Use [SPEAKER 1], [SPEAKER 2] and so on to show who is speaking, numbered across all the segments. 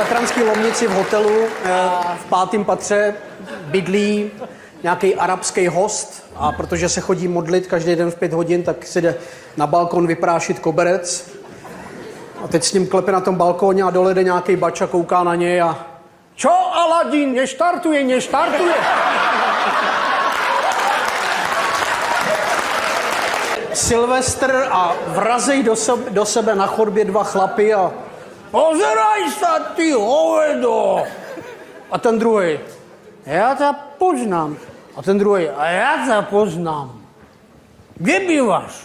[SPEAKER 1] Tatranské Lomnici v hotelu eh, v pátém patře bydlí nějaký arabský host a protože se chodí modlit každý den v pět hodin, tak si jde na balkon vyprášit koberec. A teď s ním klepe na tom balkóně a dole jde nějaký bača, kouká na něj a Čo, Aladin, neštartuje, neštartuje. Silvestr a vrazej do, sebe, do sebe na chodbě dva chlapy a pozeraj se, ty hovedo. A ten druhý, já tě poznám. A ten druhý, a já tě poznám. Kde býváš?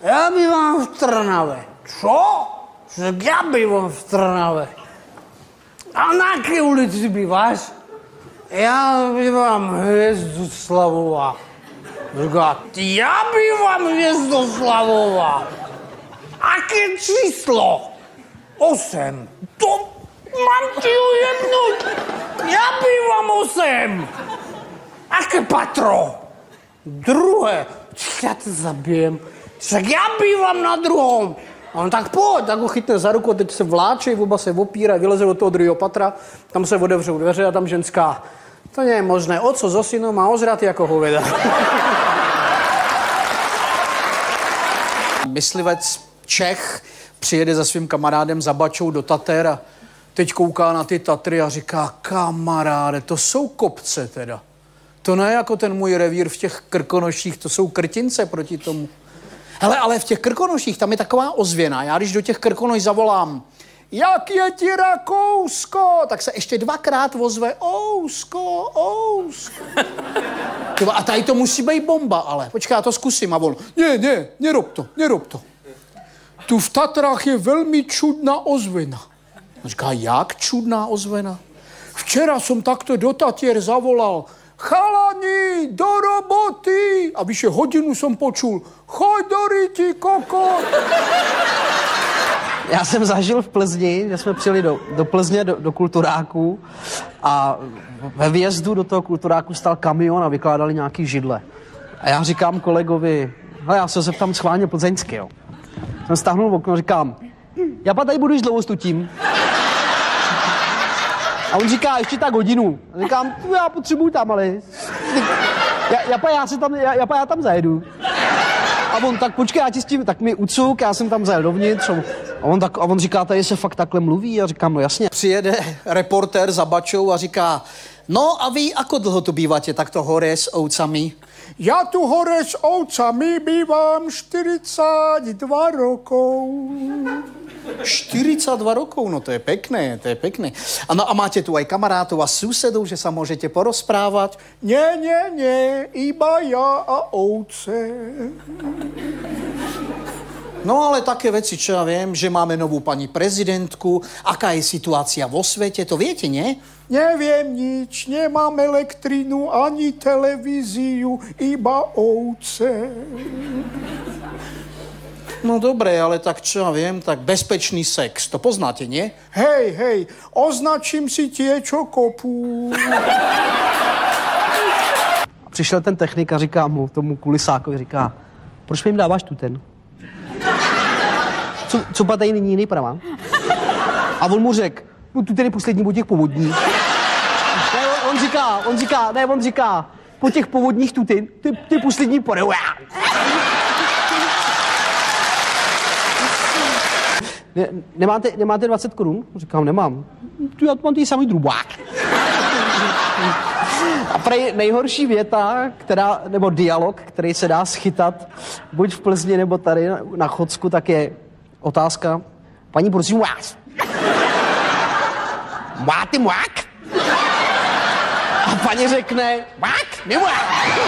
[SPEAKER 1] Já bývám v Trnave. Co? Já bývám v Trnave. A na jaké ulici býváš? Já bývám Hvězdoslavová. Říká, já bývám Hvězdoslavová. Aké číslo? Osm. To mám ti jednu. Já bývám osm. Aké patro? Druhé. Já to zabijem. Však já bývám na druhom. A on tak pojď, tak ho chytne za ruku, teď se vláče, oba se opírá, vyleze do toho druhého patra, tam se otevřou dveře a tam ženská. To je možné. Oco so synom má ozraty jako hoveda. Myslivec Čech přijede za svým kamarádem za bačou do Tater a teď kouká na ty Tatry a říká, kamaráde, to jsou kopce teda. To ne jako ten můj revír v těch krkonoších, to jsou krtince proti tomu. Hele, ale v těch krkonoších tam je taková ozvěna. Já když do těch krkonoš zavolám, jak je ti Rakousko, tak se ještě dvakrát ozve Ousko, Ousko. Tyba, a tady to musí být bomba, ale. Počkej, já to zkusím. A on, ne, ne, nerob to, nerob to. Tu v Tatrách je velmi čudná ozvena. On říká, jak čudná ozvena? Včera jsem takto do Tatier zavolal, chalani, do roboty. A vyše hodinu jsem počul, choď do ryti, koko.
[SPEAKER 2] Já jsem zažil v Plzni, že jsme přijeli do, do Plzně, do, do kulturáku a ve vjezdu do toho kulturáku stal kamion a vykládali nějaký židle. A já říkám kolegovi, hele, já se zeptám schválně plzeňsky, jo. Jsem stáhnul okno, říkám, já pa tady budu jít dlouho s tutím. A on říká, ještě tak hodinu. A říkám, já potřebuju tam, ale... Já, já, pa, já, se tam, já, já, pa, já tam zajedu. A on, tak počkej, já ti s tím, tak mi ucuk, já jsem tam zajel dovnitř. A on, tak, a on říká, tady se fakt takhle mluví. A říkám, no jasně.
[SPEAKER 1] Přijede reportér za bačou a říká, no a vy, ako dlho tu býváte takto hore s ovcami? Já tu hore s ovcami bývám 42 rokov. 42 rokov, no to je pekné, to je pekné. Ano a máte tu aj kamarátov a susedov, že sa môžete porozprávať? Nie, nie, nie, iba ja a ovce. No ale také veci, čo ja viem, že máme novú pani prezidentku, aká je situácia vo svete, to viete, nie? Neviem nič, nemám elektrínu ani televíziu, iba ovce. No dobre, ale tak čo ja viem, tak bezpečný sex, to poznáte, nie? Hej, hej, označím si tie, čo kopú.
[SPEAKER 2] Přišel ten technik a říká mu, tomu kulisákovi, říká, proč mi jim dáváš tu ten? Co, co pa tady není jiný prava? A on mu řekl, no tu je poslední po těch povodních. Ne, on, on říká, on říká, ne, on říká, po těch povodních tu ty, ty, ty poslední pore. Ne, nemáte, nemáte 20 korun? Říkám, nemám. Tu já mám ty samý drubák. A prej nejhorší věta, která, nebo dialog, který se dá schytat buď v Plzni nebo tady na Chodsku, tak je otázka. Paní, prosím vás. Máte mák? A paní řekne, mák? Nemák.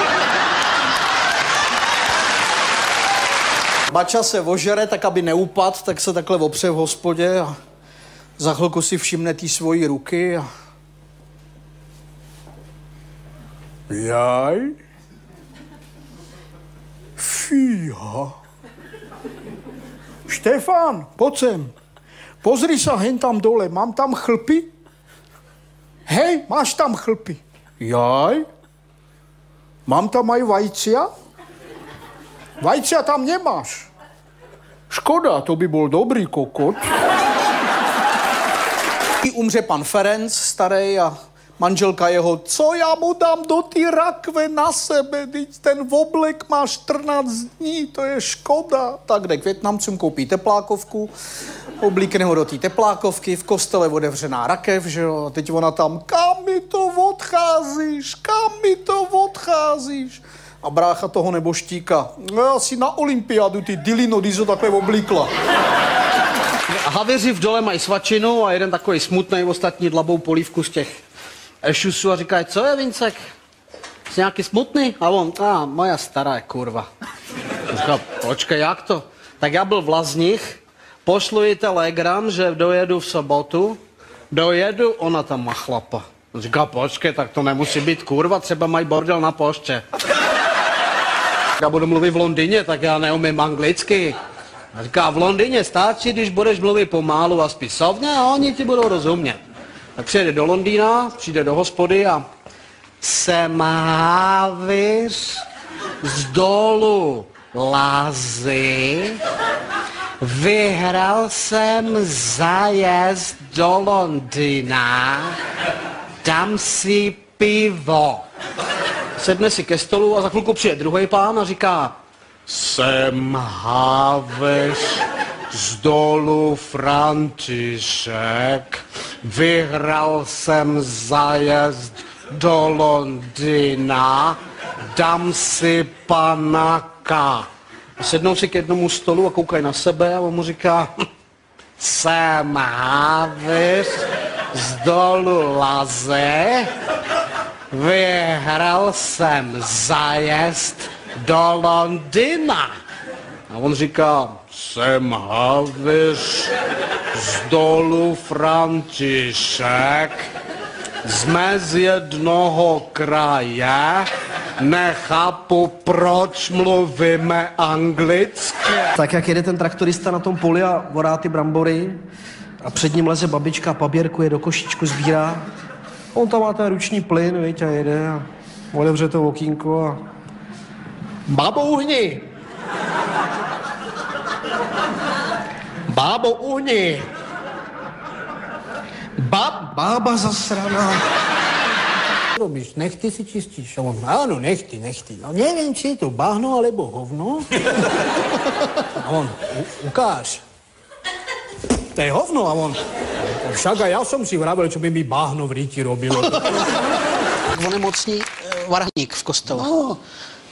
[SPEAKER 1] Bača se ožere, tak aby neupad, tak se takhle opře v hospodě a za chvilku si všimne ty svojí ruky a... Jaj? Fíha. Štefan, pojď sem. Pozri se hen tam dole, mám tam chlpy? Hej, máš tam chlpy. Jaj? Mám tam aj vajcia? Vajcia tam nemáš. Škoda, to by bol dobrý kokot.
[SPEAKER 3] umře pan Ferenc starý a manželka jeho, co já mu dám do té rakve na sebe, teď ten oblek má 14 dní, to je škoda. Tak jde k Větnamcům, koupí teplákovku, oblíkne ho do té teplákovky, v kostele otevřená rakev, že jo, teď ona tam, kam mi to odcházíš, kam mi to odcházíš? A brácha toho neboštíka, no já si na olympiádu ty dilino, to takhle oblíkla.
[SPEAKER 1] Havěři v dole mají svačinu a jeden takový smutný, ostatní dlabou polívku z těch ešusů a říkají, co je Vincek? Jsi nějaký smutný? A on, a moja stará je kurva. Říká, počkej, jak to? Tak já byl v Lazních, pošlu jí telegram, že dojedu v sobotu, dojedu, ona tam má chlapa. Říká, počkej, tak to nemusí být kurva, třeba mají bordel na poště. Já budu mluvit v Londýně, tak já neumím anglicky. Říká, v Londýně stačí, když budeš mluvit pomalu a spisovně a oni ti budou rozumět. Tak přijede do Londýna, přijde do hospody a jsem havíř z dolu Lazy. Vyhrál jsem zájezd do Londýna, dám si pivo. Sedne si ke stolu a za chvilku přijde druhý pán a říká, jsem havíř z dolu František. Vyhrál jsem zájezd do Londýna, dám si panaka. Sednou si k jednomu stolu a koukají na sebe a on mu říká, jsem havíř z dolu Laze, vyhrál jsem zájezd do Londýna. A on říká, jsem havíř z dolu František, jsme z jednoho kraje, nechápu, proč mluvíme anglicky. Tak jak jede ten traktorista na tom poli a vorá ty brambory a před ním leze babička a paběrku je do košíčku sbírá. On tam má ten ruční plyn, viď, a jede a otevře to okýnko a Bábo, uhni! Bábo, uhni! Ba, bába zasraná.
[SPEAKER 3] Robíš, nechty si čistíš. A on, ano, nechty, nechty. No nevím, či je to bahno alebo hovno. A on, "U- ukáž. To je hovno. A on, však a já jsem si vravil, čo by mi bahno v ríti robilo.
[SPEAKER 1] onemocní eh, varhaník v kostele. No.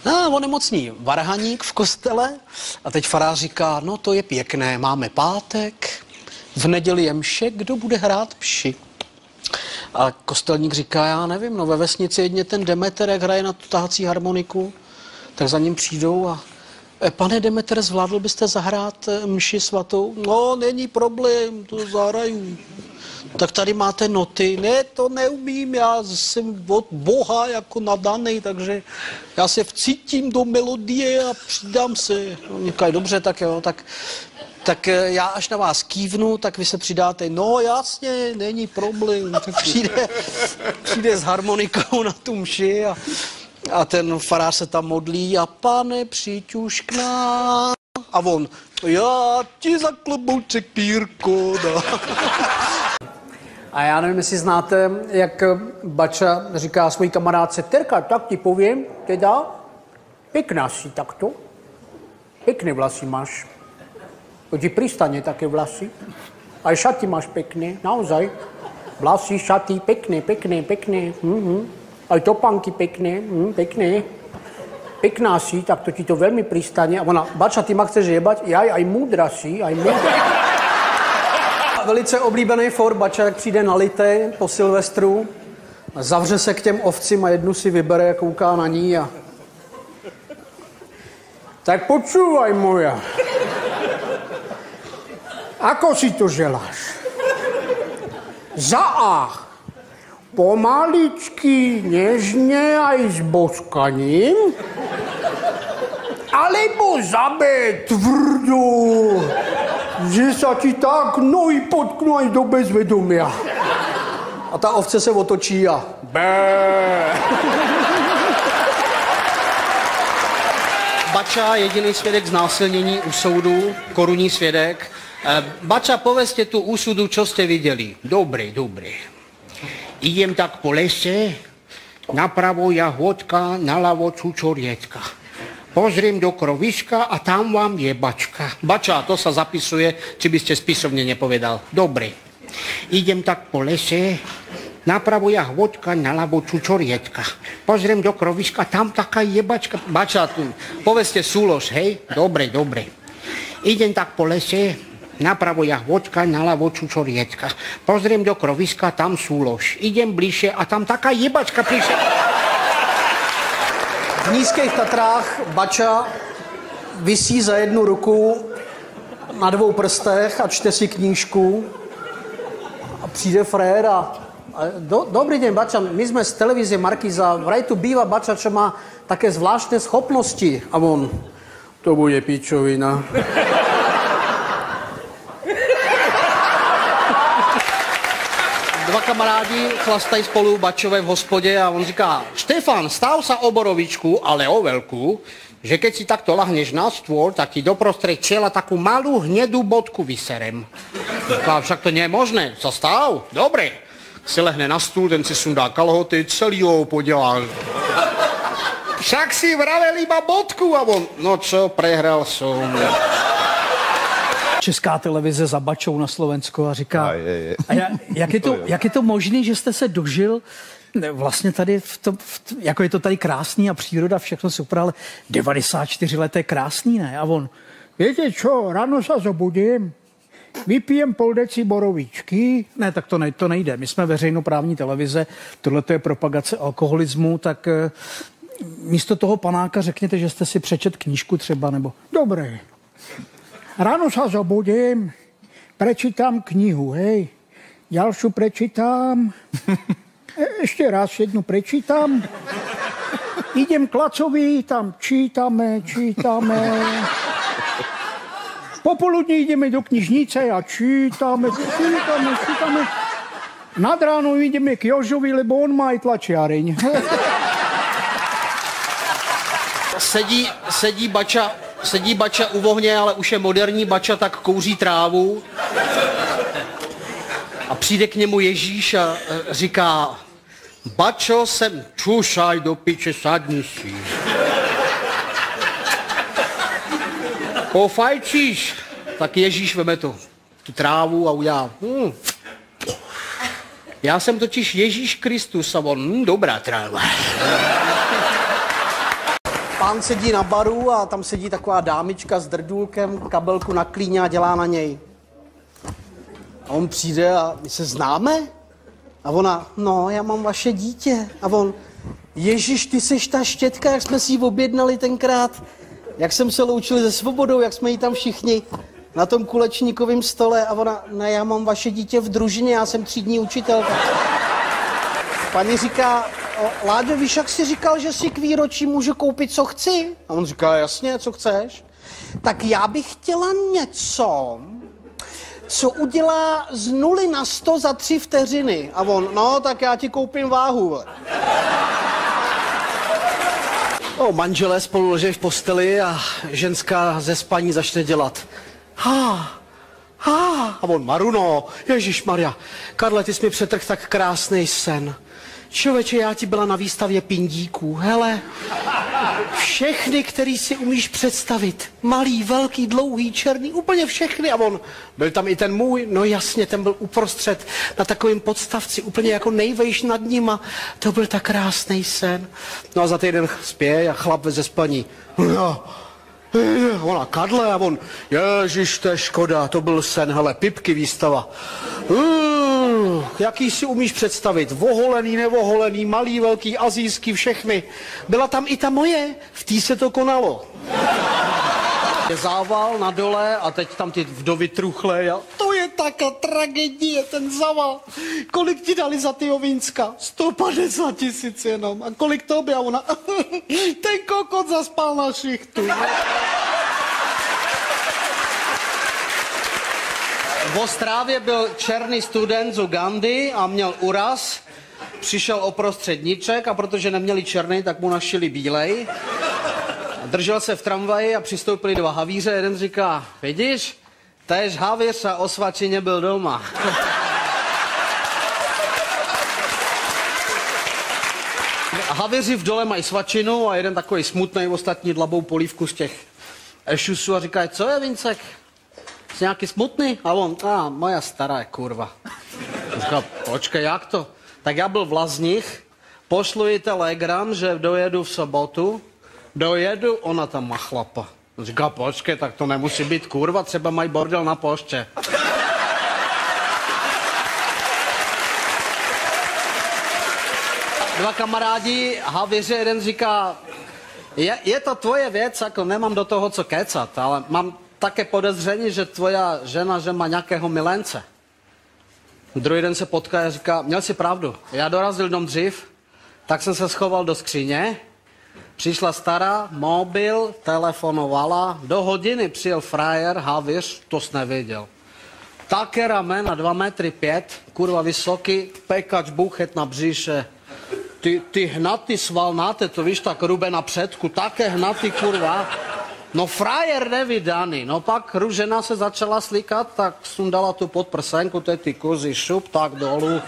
[SPEAKER 1] No, onemocní varhaník v kostele a teď farář říká, no to je pěkné, máme pátek, v neděli je mše, kdo bude hrát pši? A kostelník říká, já nevím, no ve vesnici jedně ten Demeter, jak hraje na tu tahací harmoniku, tak za ním přijdou a "E, Pane Demeter, zvládl byste zahrát eh, mši svatou? No, není problém, to zahraju. Tak tady máte noty. Ne, to neumím, já jsem od Boha jako nadaný, takže já se vcítím do melodie a přidám se. Oni říkají, dobře, tak jo, tak, tak eh, já až na vás kývnu, tak vy se přidáte. No jasně, není problém. Tak přijde, přijde s harmonikou na tu mši a, a ten farář se tam modlí a pane, přijď už k nám. A on, já ti za klobouček pírko dám.
[SPEAKER 3] A já nevím, jestli znáte, jak Bača říká svojí kamarádce, Terka, tak ti povím, teda, pěkná si takto, pěkné vlasy máš. To ti pristane také vlasy. Aj šaty máš pekné, naozaj. Vlasy, šaty, pekné, pekné, pekné. Mhm. Aj topánky pekné, mhm, pekné. Pekná si, tak to ti to veľmi pristane. A ona, Bača, ty ma chceš jebať? Jaj, aj múdra si, aj múdra. Velice oblíbený for Bača, jak přijde na lité po Silvestru, zavře se k těm ovcím a jednu si vybere a kouká na ní a... Tak počúvaj moja. Ako si to želáš? Za A. Pomaličky, nežne aj s boskaním. Alebo za B. Tvrdo. Že sa ti tak nohy potknú aj do bezvedomia. A ta ovce se otočí a... Bé.
[SPEAKER 1] Bača, jediný svědek znásilnění u soudu, korunní svědek,
[SPEAKER 2] E, bača, povedzte tu úsudu, čo ste videli. Dobre, dobre. Idem tak po lese, napravo jahodka, nalavo čučorietka. Pozriem do kroviska a tam vám je bačka. Bača, to sa zapisuje, či by ste spisovne nepovedal. Dobre. Idem tak po lese, napravo jahodka, nalavo čučorietka. Pozriem do kroviska, tam taká jebačka. Bača, tu, povedzte súlož, hej? Dobre, dobre. Idem tak po lese, napravo jahvodka, nalavo čučorietka. Pozriem do kroviska, tam súlož. Idem bližšie a tam taká jebačka prišla.
[SPEAKER 1] V nízkých Tatrách Bača visí za jednu ruku na dvou prstech a čte si knížku a přijde frér a, do, dobrý den, Bača, my jsme z televize Markiza, vraj tu bývá Bača, čo má také zvláštne schopnosti. A on, to bude pičovina.
[SPEAKER 2] Dva kamarádi chlastají spolu bačové v hospodě a on říká, Štefan, stav sa o borovičku, ale o veľkú, že keď si takto lahneš na stôl, tak ti doprostred čela takú malú hnedú bodku vyserem. Říká, však to je možné. Sa stav? Dobre. Si lehne na stůl, ten si sundá kalhoty, celý ho podělá. Však si vravel iba bodku a on, no čo, prehral som.
[SPEAKER 4] Česká televize za Bačou na Slovensko a říká,
[SPEAKER 5] A je, je.
[SPEAKER 4] a ja, jak, je to, jak je to možné, že jste se dožil vlastně tady, v to, v to, jako je to tady krásný a příroda, všechno super, ale 94 let je krásný, ne? A on,
[SPEAKER 6] Viete čo, ráno sa zobudím, vypijem pol deci borovičky,
[SPEAKER 4] ne, tak to, ne, to nejde. My jsme veřejnoprávní televize, tohle je propagace alkoholismu, tak eh, místo toho panáka řekněte, že jste si přečet knížku třeba, nebo
[SPEAKER 6] dobre. Ráno sa zobudím, prečítam knihu, hej. Ďalšiu prečítam, e- ešte raz jednu prečítam. Idem k Lacovi, tam čítame, čítame. Popoludne ideme do knižnice a čítame, čítame, čítame. Nad ráno ideme k Jožovi, lebo on má aj tlačiareň.
[SPEAKER 2] sedí, sedí bača, sedí bača u vohně, ale už je moderní bača, tak kouří trávu. A přijde k němu Ježíš a e, říká, bačo, sem čušaj do piče, sadni si. Pofajčíš? Tak Ježíš veme to, tu trávu a udělá, hm. Já jsem totiž Ježíš Kristus a on, hm, dobrá tráva.
[SPEAKER 1] Pán sedí na baru a tam sedí taková dámička s drdůlkem, kabelku na klíně a dělá na něj. A on přijde a my se známe? A ona, no, já mám vaše dítě. A on, Ježíš, ty seš ta štětka, jak jsme si ji objednali tenkrát. Jak jsem se loučili se svobodou, jak jsme jí tam všichni na tom kulečníkovém stole. A ona, ne, já mám vaše dítě v družině, já jsem třídní učitelka. Paní říká, Láďo, víš, jak jsi říkal, že si k výročí můžu koupit, co chci? A on říká, jasně, co chceš? Tak já bych chtěla něco, co udělá z nuly na sto za tři vteřiny. A on, no, tak já ti koupím váhu. vole." No, manželé spolu leží v posteli a ženská ze spaní začne dělat. Ha, ha. A on, Maruno, Ježíš Maria, Karle, ty jsi mi přetrh tak krásný sen. Člověče, já ti byla na výstavě pindíků. Hele, všechny, který si umíš představit. Malý, velký, dlouhý, černý, úplně všechny. A on, byl tam i ten můj, no jasně, ten byl uprostřed na takovém podstavci, úplně jako nejvejš nad nima. To byl tak krásný sen. No a za týden spěje a chlap ze spaní. No, Ona kadle a on, ježiš, to je škoda, to byl sen, hele, pipky výstava. Uh, jaký si umíš představit? Voholený, nevoholený, malý, velký, azijský, všechny. Byla tam i ta moje, v té se to konalo. Je zával na dole a teď tam ty vdovy truchle a to je taká tragédie, ten zaval. Kolik ti dali za ty ovínska? 150 tisíc jenom. A kolik tobě? A ona, ten kokot zaspal na šichtu. V Ostrávě byl černý student z Ugandy a měl uraz. Přišel oprostředníček a protože neměli černý, tak mu našili bílej. Držel se v tramvaji a přistoupili dva havíře. Jeden říká, vidíš, Též Havěř a o svačině byl doma. Havěři v dole mají svačinu a jeden takový smutný, ostatní dlabou polívku z těch ešusů a říkají, co je Vincek? Jsi nějaký smutný? A on, a moja stará je kurva. Říká, počkej, jak to? Tak já byl v Lazních, pošlu jí telegram, že dojedu v sobotu, dojedu, ona tam má chlapa. Říká, počkej, tak to nemusí být kurva, třeba mají bordel na poště. Dva kamarádi, havěře, jeden říká, je, je to tvoje věc, jako nemám do toho co kecat, ale mám také podezření, že tvoja žena, že má nějakého milence. Druhý den se potká a říká, měl si pravdu, já dorazil dom dřív, tak jsem se schoval do skříně, přišla stará, mobil, telefonovala, do hodiny přijel frajer, havěř, to jsi nevěděl. Také ramena, 2 metry 5, kurva vysoký, pekač buchet na bříše. Ty, ty hnaty svalnáte, to víš, tak rube na předku, také hnaty, kurva. No frajer nevydaný, no pak žena se začala slikat, tak sundala tu podprsenku, teď ty kozy šup, tak dolů.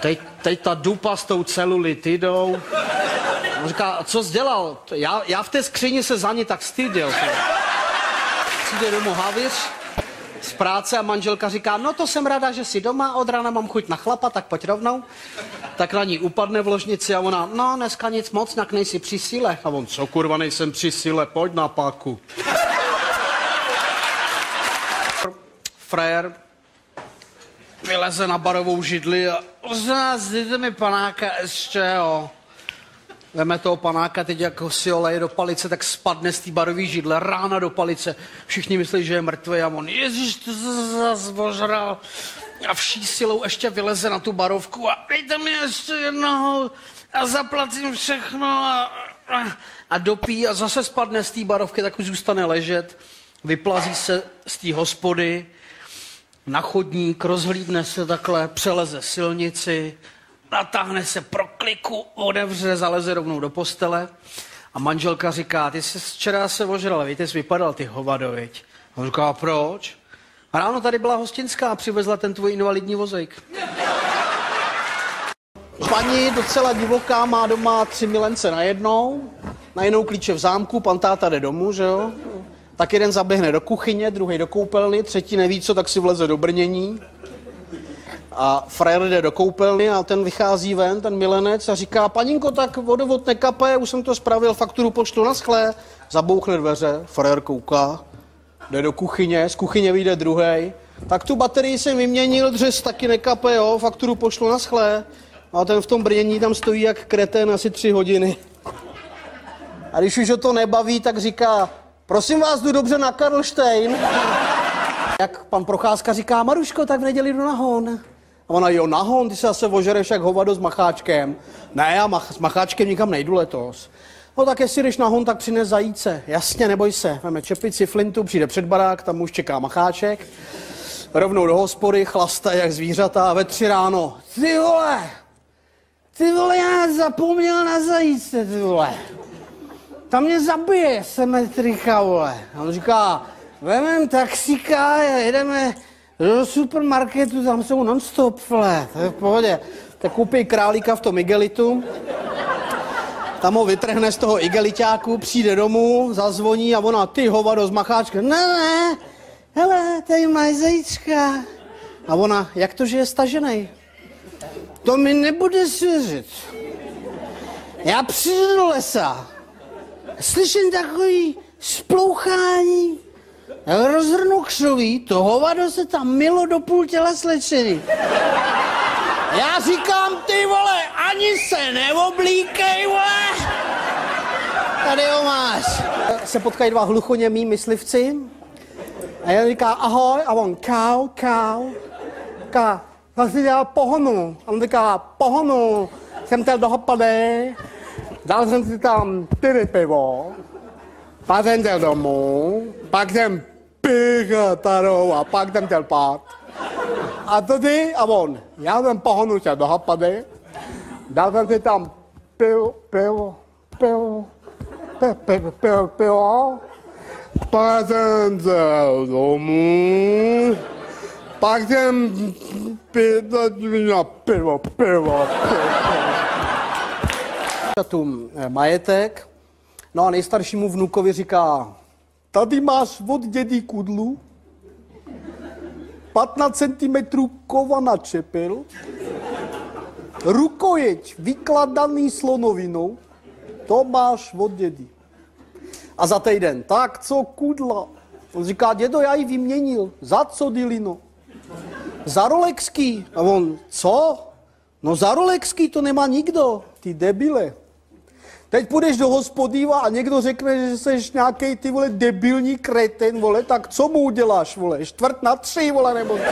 [SPEAKER 1] Teď, teď ta dupa s tou celulitidou. On říká, co jsi dělal? Já, já v té skříni se za ní tak styděl. Přijde domů havíř z práce a manželka říká, no to jsem ráda, že jsi doma, od rána mám chuť na chlapa, tak pojď rovnou. Tak na ní upadne v ložnici a ona, no dneska nic moc, jak nejsi při síle. A on, co kurva, nejsem při síle, pojď na páku. Frér vyleze na barovou židli a dejte mi panáka ještě, jo. Veme toho panáka, teď jako si oleje do palice, tak spadne z té barové židle, rána do palice. Všichni myslí, že je mrtvý a on, ježiš, to zase ožral. A vší silou ještě vyleze na tu barovku a dejte mi ještě jednoho a zaplatím všechno a, a, a dopí a zase spadne z té barovky, tak už zůstane ležet. Vyplazí se z té hospody, na chodník, rozhlídne se takhle, přeleze silnici, natáhne se pro kliku, odevře, zaleze rovnou do postele a manželka říká, ty jsi včera se ožral, víte, jsi vypadal ty hovado, viď? A on říká, proč? A ráno tady byla hostinská a přivezla ten tvůj invalidní vozejk. Paní docela divoká má doma tři milence najednou, najednou klíče v zámku, pan táta jde domů, že jo? Tak jeden zaběhne do kuchyně, druhý do koupelny, třetí neví co, tak si vleze do brnění. A frajer jde do koupelny a ten vychází ven, ten milenec, a říká, paninko, tak vodovod nekape, už jsem to spravil, fakturu pošlu na schlé. Zabouchne dveře, frajer kouká, jde do kuchyně, z kuchyně vyjde druhý. Tak tu baterii jsem vyměnil, dřes taky nekape, jo, fakturu pošlu na schlé. A ten v tom brnění tam stojí jak kreten asi tři hodiny. A když už ho to nebaví, tak říká, prosím vás, jdu dobře na Karlštejn. Jak pan Procházka říká, Maruško, tak v neděli jdu na hon. A ona, jo, nahon, ty se zase ožereš jak hovado s macháčkem. Ne, já mach, s macháčkem nikam nejdu letos. No tak jestli jdeš nahon, tak přines zajíce. Jasně, neboj se. Veme čepici, flintu, přijde před barák, tam už čeká macháček. Rovnou do hospody, chlasta jak zvířata a ve tři ráno. Ty vole, ty vole, já zapomněl na zajíce, ty vole. Tam mě zabije semetrika, vole. A on říká, vemem taxíka jedeme do supermarketu, tam jsou non-stop, vole, to je v pohodě. Tak koupí králíka v tom igelitu, tam ho vytrhne z toho igeliťáku, přijde domů, zazvoní a ona, ty hovado z macháčka, ne, ne, hele, tady máš zajíčka. A ona, jak to, že je stažený? To mi nebude svěřit. Já přijdu do lesa, slyším takový splouchání, rozhrnu křoví, to hovado se tam milo do půl těla slečeny. Já říkám, ty vole, ani se neoblíkej, vole. Tady ho máš. Se potkají dva hluchoněmí myslivci a jeden říká ahoj a on kau, kau. Říká, co si dělal pohonu? A on říká, pohonu, jsem tel do hopady, dal jsem si tam čtyři pivo, pak jsem domů, pak jsem píchl tarou a pak jsem chtěl pát. A tady, a on, já jsem pohonu se do hopady, dal jsem si tam pivo, pivo, pivo, pivo, pivo, pivo, pivo
[SPEAKER 7] pak jsem šel domů, pak jsem pět na pivo, pivo, pivo.
[SPEAKER 1] eh, majetek. No a nejstaršímu vnukovi říká, tady máš od dědy kudlu, 15 cm kova na čepel, rukojeť vykladaný slonovinou, to máš od dědy. A za týden, tak co kudla? On říká, dědo, já ji vyměnil. Za co, Dilino? Za Rolexký. A on, co? No za Rolexký to nemá nikdo, ty debile. Teď půjdeš do hospody a někdo řekne, že jsi nějaký ty vole debilní kreten, vole, tak co mu uděláš, vole? Čtvrt na tři, vole, nebo co?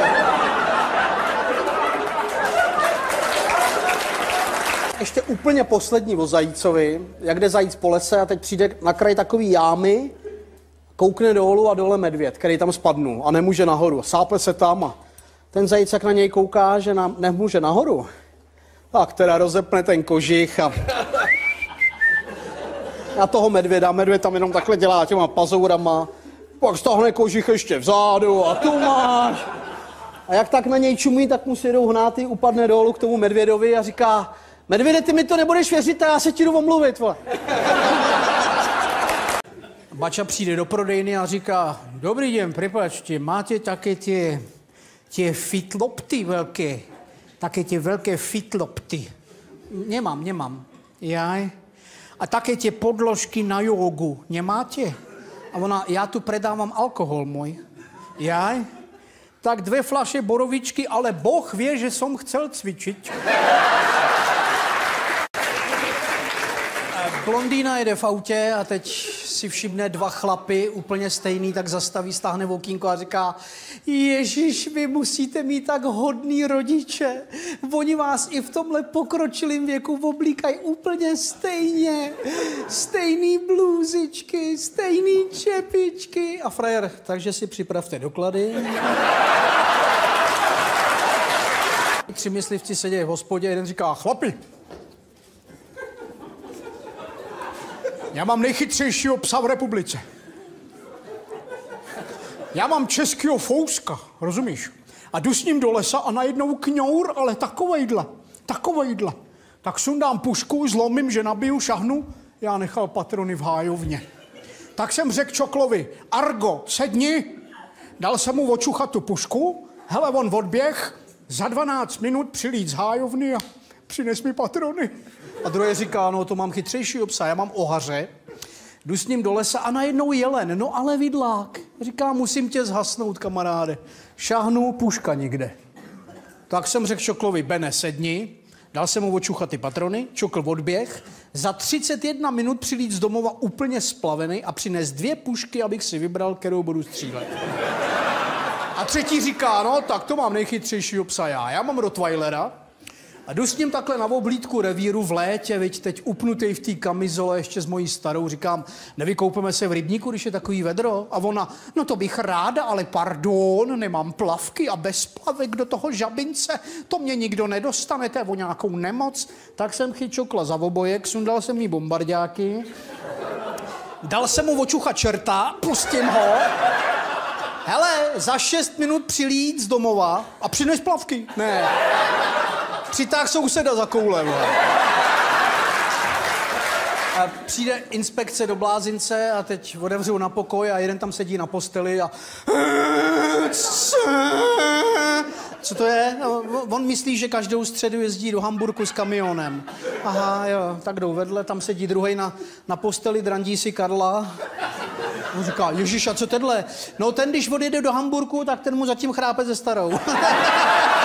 [SPEAKER 1] Ještě úplně poslední o zajícovi, jak jde zajíc po lese a teď přijde na kraj takový jámy, koukne dolů a dole medvěd, který tam spadnul a nemůže nahoru. Sápe se tam a ten zajíc, jak na něj kouká, že nám nemůže nahoru, tak teda rozepne ten kožich a na toho medvěda. Medvěd tam jenom takhle dělá těma pazourama, pak stáhne kožich ještě vzadu a tu máš. A jak tak na něj čumí, tak mu si jedou hnáty, upadne dolů k tomu medvědovi a říká, medvěde, ty mi to nebudeš věřit a já se ti jdu omluvit, vole.
[SPEAKER 8] Bača přijde do prodejny a říká, dobrý den, prepačte, máte také ty, ty fitlopty velké, také ty velké fitlopty. Nemám, nemám. Jaj. A také ty podložky na jogu nemáte? A ona, já tu predávám alkohol můj. Jaj. Tak dvě flaše borovičky, ale Boh ví, že jsem chcel cvičit. Blondýna jede v autě a teď si všimne dva chlapy, úplně stejný, tak zastaví, stáhne okýnko a říká, Ježíš, vy musíte mít tak hodný rodiče. Oni vás i v tomhle pokročilém věku oblíkají úplně stejně. Stejný blůzičky, stejný čepičky. A frajer, takže si připravte doklady. Tři myslivci sedějí v hospodě, jeden říká, chlapi, Já mám nejchytřejšího psa v republice. Já mám českýho fouska, rozumíš? A jdu s ním do lesa a najednou kňour, ale takovejhle, takovejhle. Tak sundám pušku, zlomím, že nabiju, šahnu, já nechal patrony v hájovně. Tak jsem řekl Čoklovi, Argo, sedni, dal jsem mu očuchat tu pušku, hele, on odběh, za 12 minut přilít z hájovny a přines mi patrony.
[SPEAKER 1] A druhý říká, no to mám chytřejší psa, já mám ohaře, jdu s ním do lesa a najednou jelen, no ale vidlák. Říká, musím tě zhasnout, kamaráde. Šahnu, puška někde. Tak jsem řekl Čoklovi, Bene, sedni, dal jsem mu očuchat ty patrony, Čokl odběh, za 31 minut přilít z domova úplně splavený a přines dvě pušky, abych si vybral, kterou budu střílet. A třetí říká, no tak to mám nejchytřejšího psa já. Já mám Rottweilera, a jdu s ním takhle na oblídku revíru v létě, viď, teď upnutý v té kamizole ještě s mojí starou, říkám, nevykoupeme se v rybníku, když je takový vedro? A ona, no to bych ráda, ale pardon, nemám plavky a bez plavek do toho žabince, to mě nikdo nedostane, to je o nějakou nemoc. Tak jsem chyčokla za obojek, sundal jsem jí bombardáky, dal jsem mu očucha čerta, pustím ho, hele, za šest minut přilít z domova a přines plavky. Ne. Přitáh souseda za koulem. A přijde inspekce do blázince a teď otevřou na pokoj a jeden tam sedí na posteli a... Co to je? No, on myslí, že každou středu jezdí do Hamburku s kamionem. Aha, jo, tak jdou vedle, tam sedí druhý na, na posteli, drandí si Karla. On říká, Ježíš, a co tenhle? No ten, když odjede do Hamburku, tak ten mu zatím chrápe ze starou.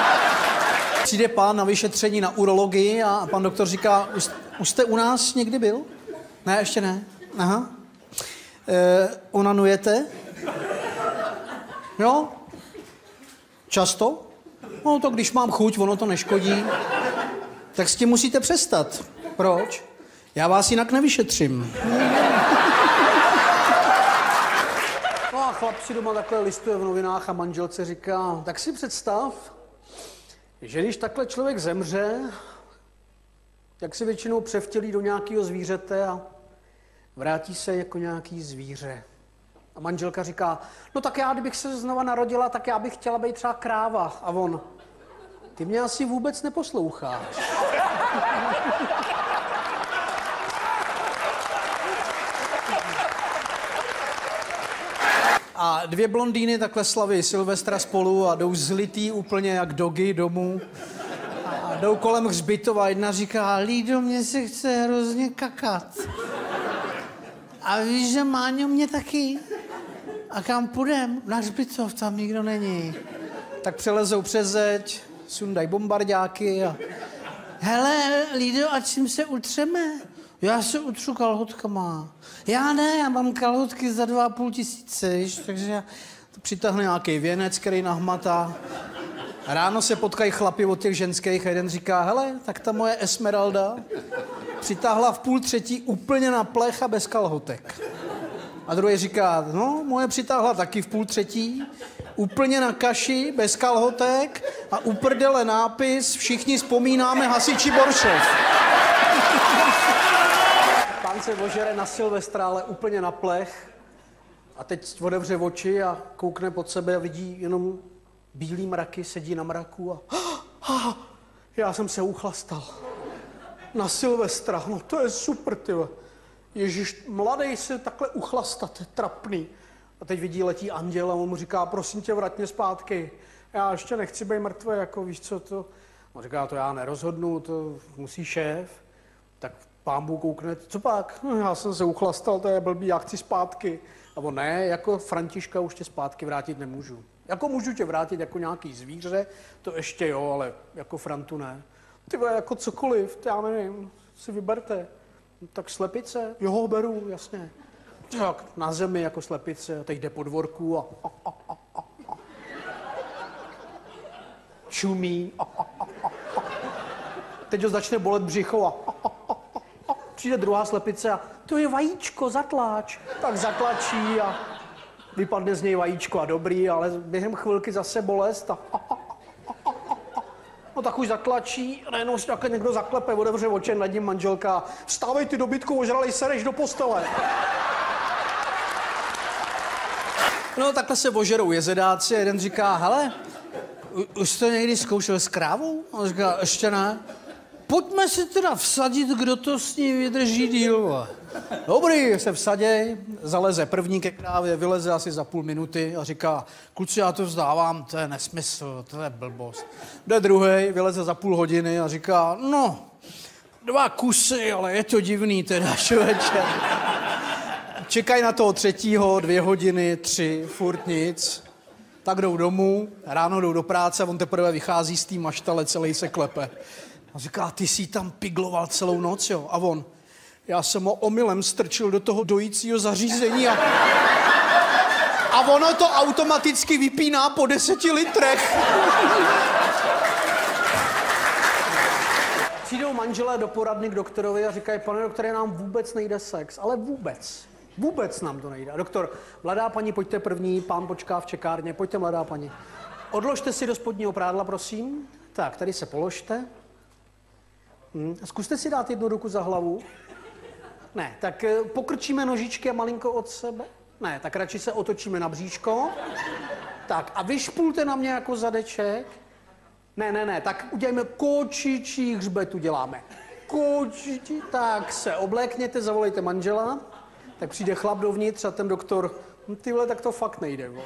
[SPEAKER 1] Přijde pán na vyšetření na urologii a pan doktor říká, už, už jste u nás někdy byl? Ne, ještě ne. Aha. E, onanujete? Jo? Často? No to když mám chuť, ono to neškodí. Tak s tím musíte přestat. Proč? Já vás jinak nevyšetřím. No a chlap si doma takhle listuje v novinách a manželce říká, tak si představ, že když takhle člověk zemře, tak se většinou převtělí do nějakého zvířete a vrátí se jako nějaký zvíře. A manželka říká, no tak já, kdybych se znova narodila, tak já bych chtěla být třeba kráva. A on, ty mě asi vůbec neposloucháš. A dvě blondýny takhle slaví Silvestra spolu a jdou zlitý úplně jak dogy domů. A jdou kolem hřbitova. Jedna říká, Lído, mě se chce hrozně kakat. A víš, že Máňo mě taky. A kam půjdem? Na hřbitov, tam nikdo není. Tak přelezou přes zeď, sundají bombardáky a... Hele, Lído, a čím se utřeme? Já se utřu kalhotkama. Já ne, já mám kalhotky za dva a půl tisíce, víš, takže já to přitáhne nějaký věnec, který nahmatá. Ráno se potkají chlapi od těch ženských a jeden říká, hele, tak ta moje Esmeralda přitáhla v půl třetí úplně na plech a bez kalhotek. A druhý říká, no, moje přitáhla taky v půl třetí, úplně na kaši, bez kalhotek a uprdele nápis, všichni vzpomínáme hasiči Boršov. Pán se ožere na Silvestra, ale úplně na plech. A teď otevře oči a koukne pod sebe a vidí jenom bílý mraky, sedí na mraku a... Ah, já jsem se uchlastal. Na Silvestra, no to je super, ty. Ježíš, mladý se takhle uchlastat, je trapný. A teď vidí, letí anděl a on mu říká, prosím tě, vrať zpátky. Já ještě nechci být mrtvý, jako víš co to. On říká, to já nerozhodnu, to musí šéf. Tak pán Bůh koukne, co pak? No, já jsem se uchlastal, to je blbý, já chci zpátky. On ne, jako Františka už tě zpátky vrátit nemůžu. Jako můžu tě vrátit jako nějaký zvíře, to ještě jo, ale jako Frantu ne. Ty vole, jako cokoliv, já nevím, si vyberte. No, tak slepice, jo, beru, jasně. Tak na zemi jako slepice, teď jde po dvorku a, a, a, a, a, a. čumí. A, a, a, a. Teď ho začne bolet břicho a, a, a. přijde druhá slepice a to je vajíčko, zatláč. Tak zatlačí a vypadne z něj vajíčko a dobrý, ale během chvilky zase bolest a. No tak už zatlačí, najednou si takhle někdo zaklepe, otevře oči nad ním manželka. Vstávej ty dobytku, ožralej sereš do postele. No takhle se ožerou jezedáci jeden říká, hele, už jste někdy zkoušel s krávou? On říká, ještě ne. Pojďme si teda vsadit, kdo to s ní vydrží díl. vole." Dobrý, se vsaděj, zaleze první ke krávě, vyleze asi za půl minuty a říká, kluci, já to vzdávám, to je nesmysl, to je blbost. Jde druhý, vyleze za půl hodiny a říká, no, dva kusy, ale je to divný teda, člověče. Čekají na toho třetího, dvě hodiny, tři, furt nic. Tak jdou domů, ráno jdou do práce on teprve vychází z té maštale, celý se klepe. A říká, ty jsi tam pigloval celou noc, jo? A on, já jsem ho omylem strčil do toho dojícího zařízení a... A ono to automaticky vypíná po deseti litrech. Přijdou manželé do poradny k doktorovi a říkají, pane doktore, nám vůbec nejde sex, ale vůbec. Vůbec nám to nejde. A doktor, mladá paní, pojďte první, pán počká v čekárně, pojďte mladá paní. Odložte si do spodního prádla, prosím. Tak, tady se položte. Hm. Zkuste si dát jednu ruku za hlavu. Ne, tak eh, pokrčíme nožičky a malinko od sebe. Ne, tak radši se otočíme na bříško. Tak a vyšpulte na mě jako zadeček. Ne, ne, ne, tak udělejme kočičí hřbet, uděláme. Kočičí, tak se oblékněte, zavolejte manžela. Tak přijde chlap dovnitř a ten doktor, "Hm, ty vole, tak to fakt nejde. Vole.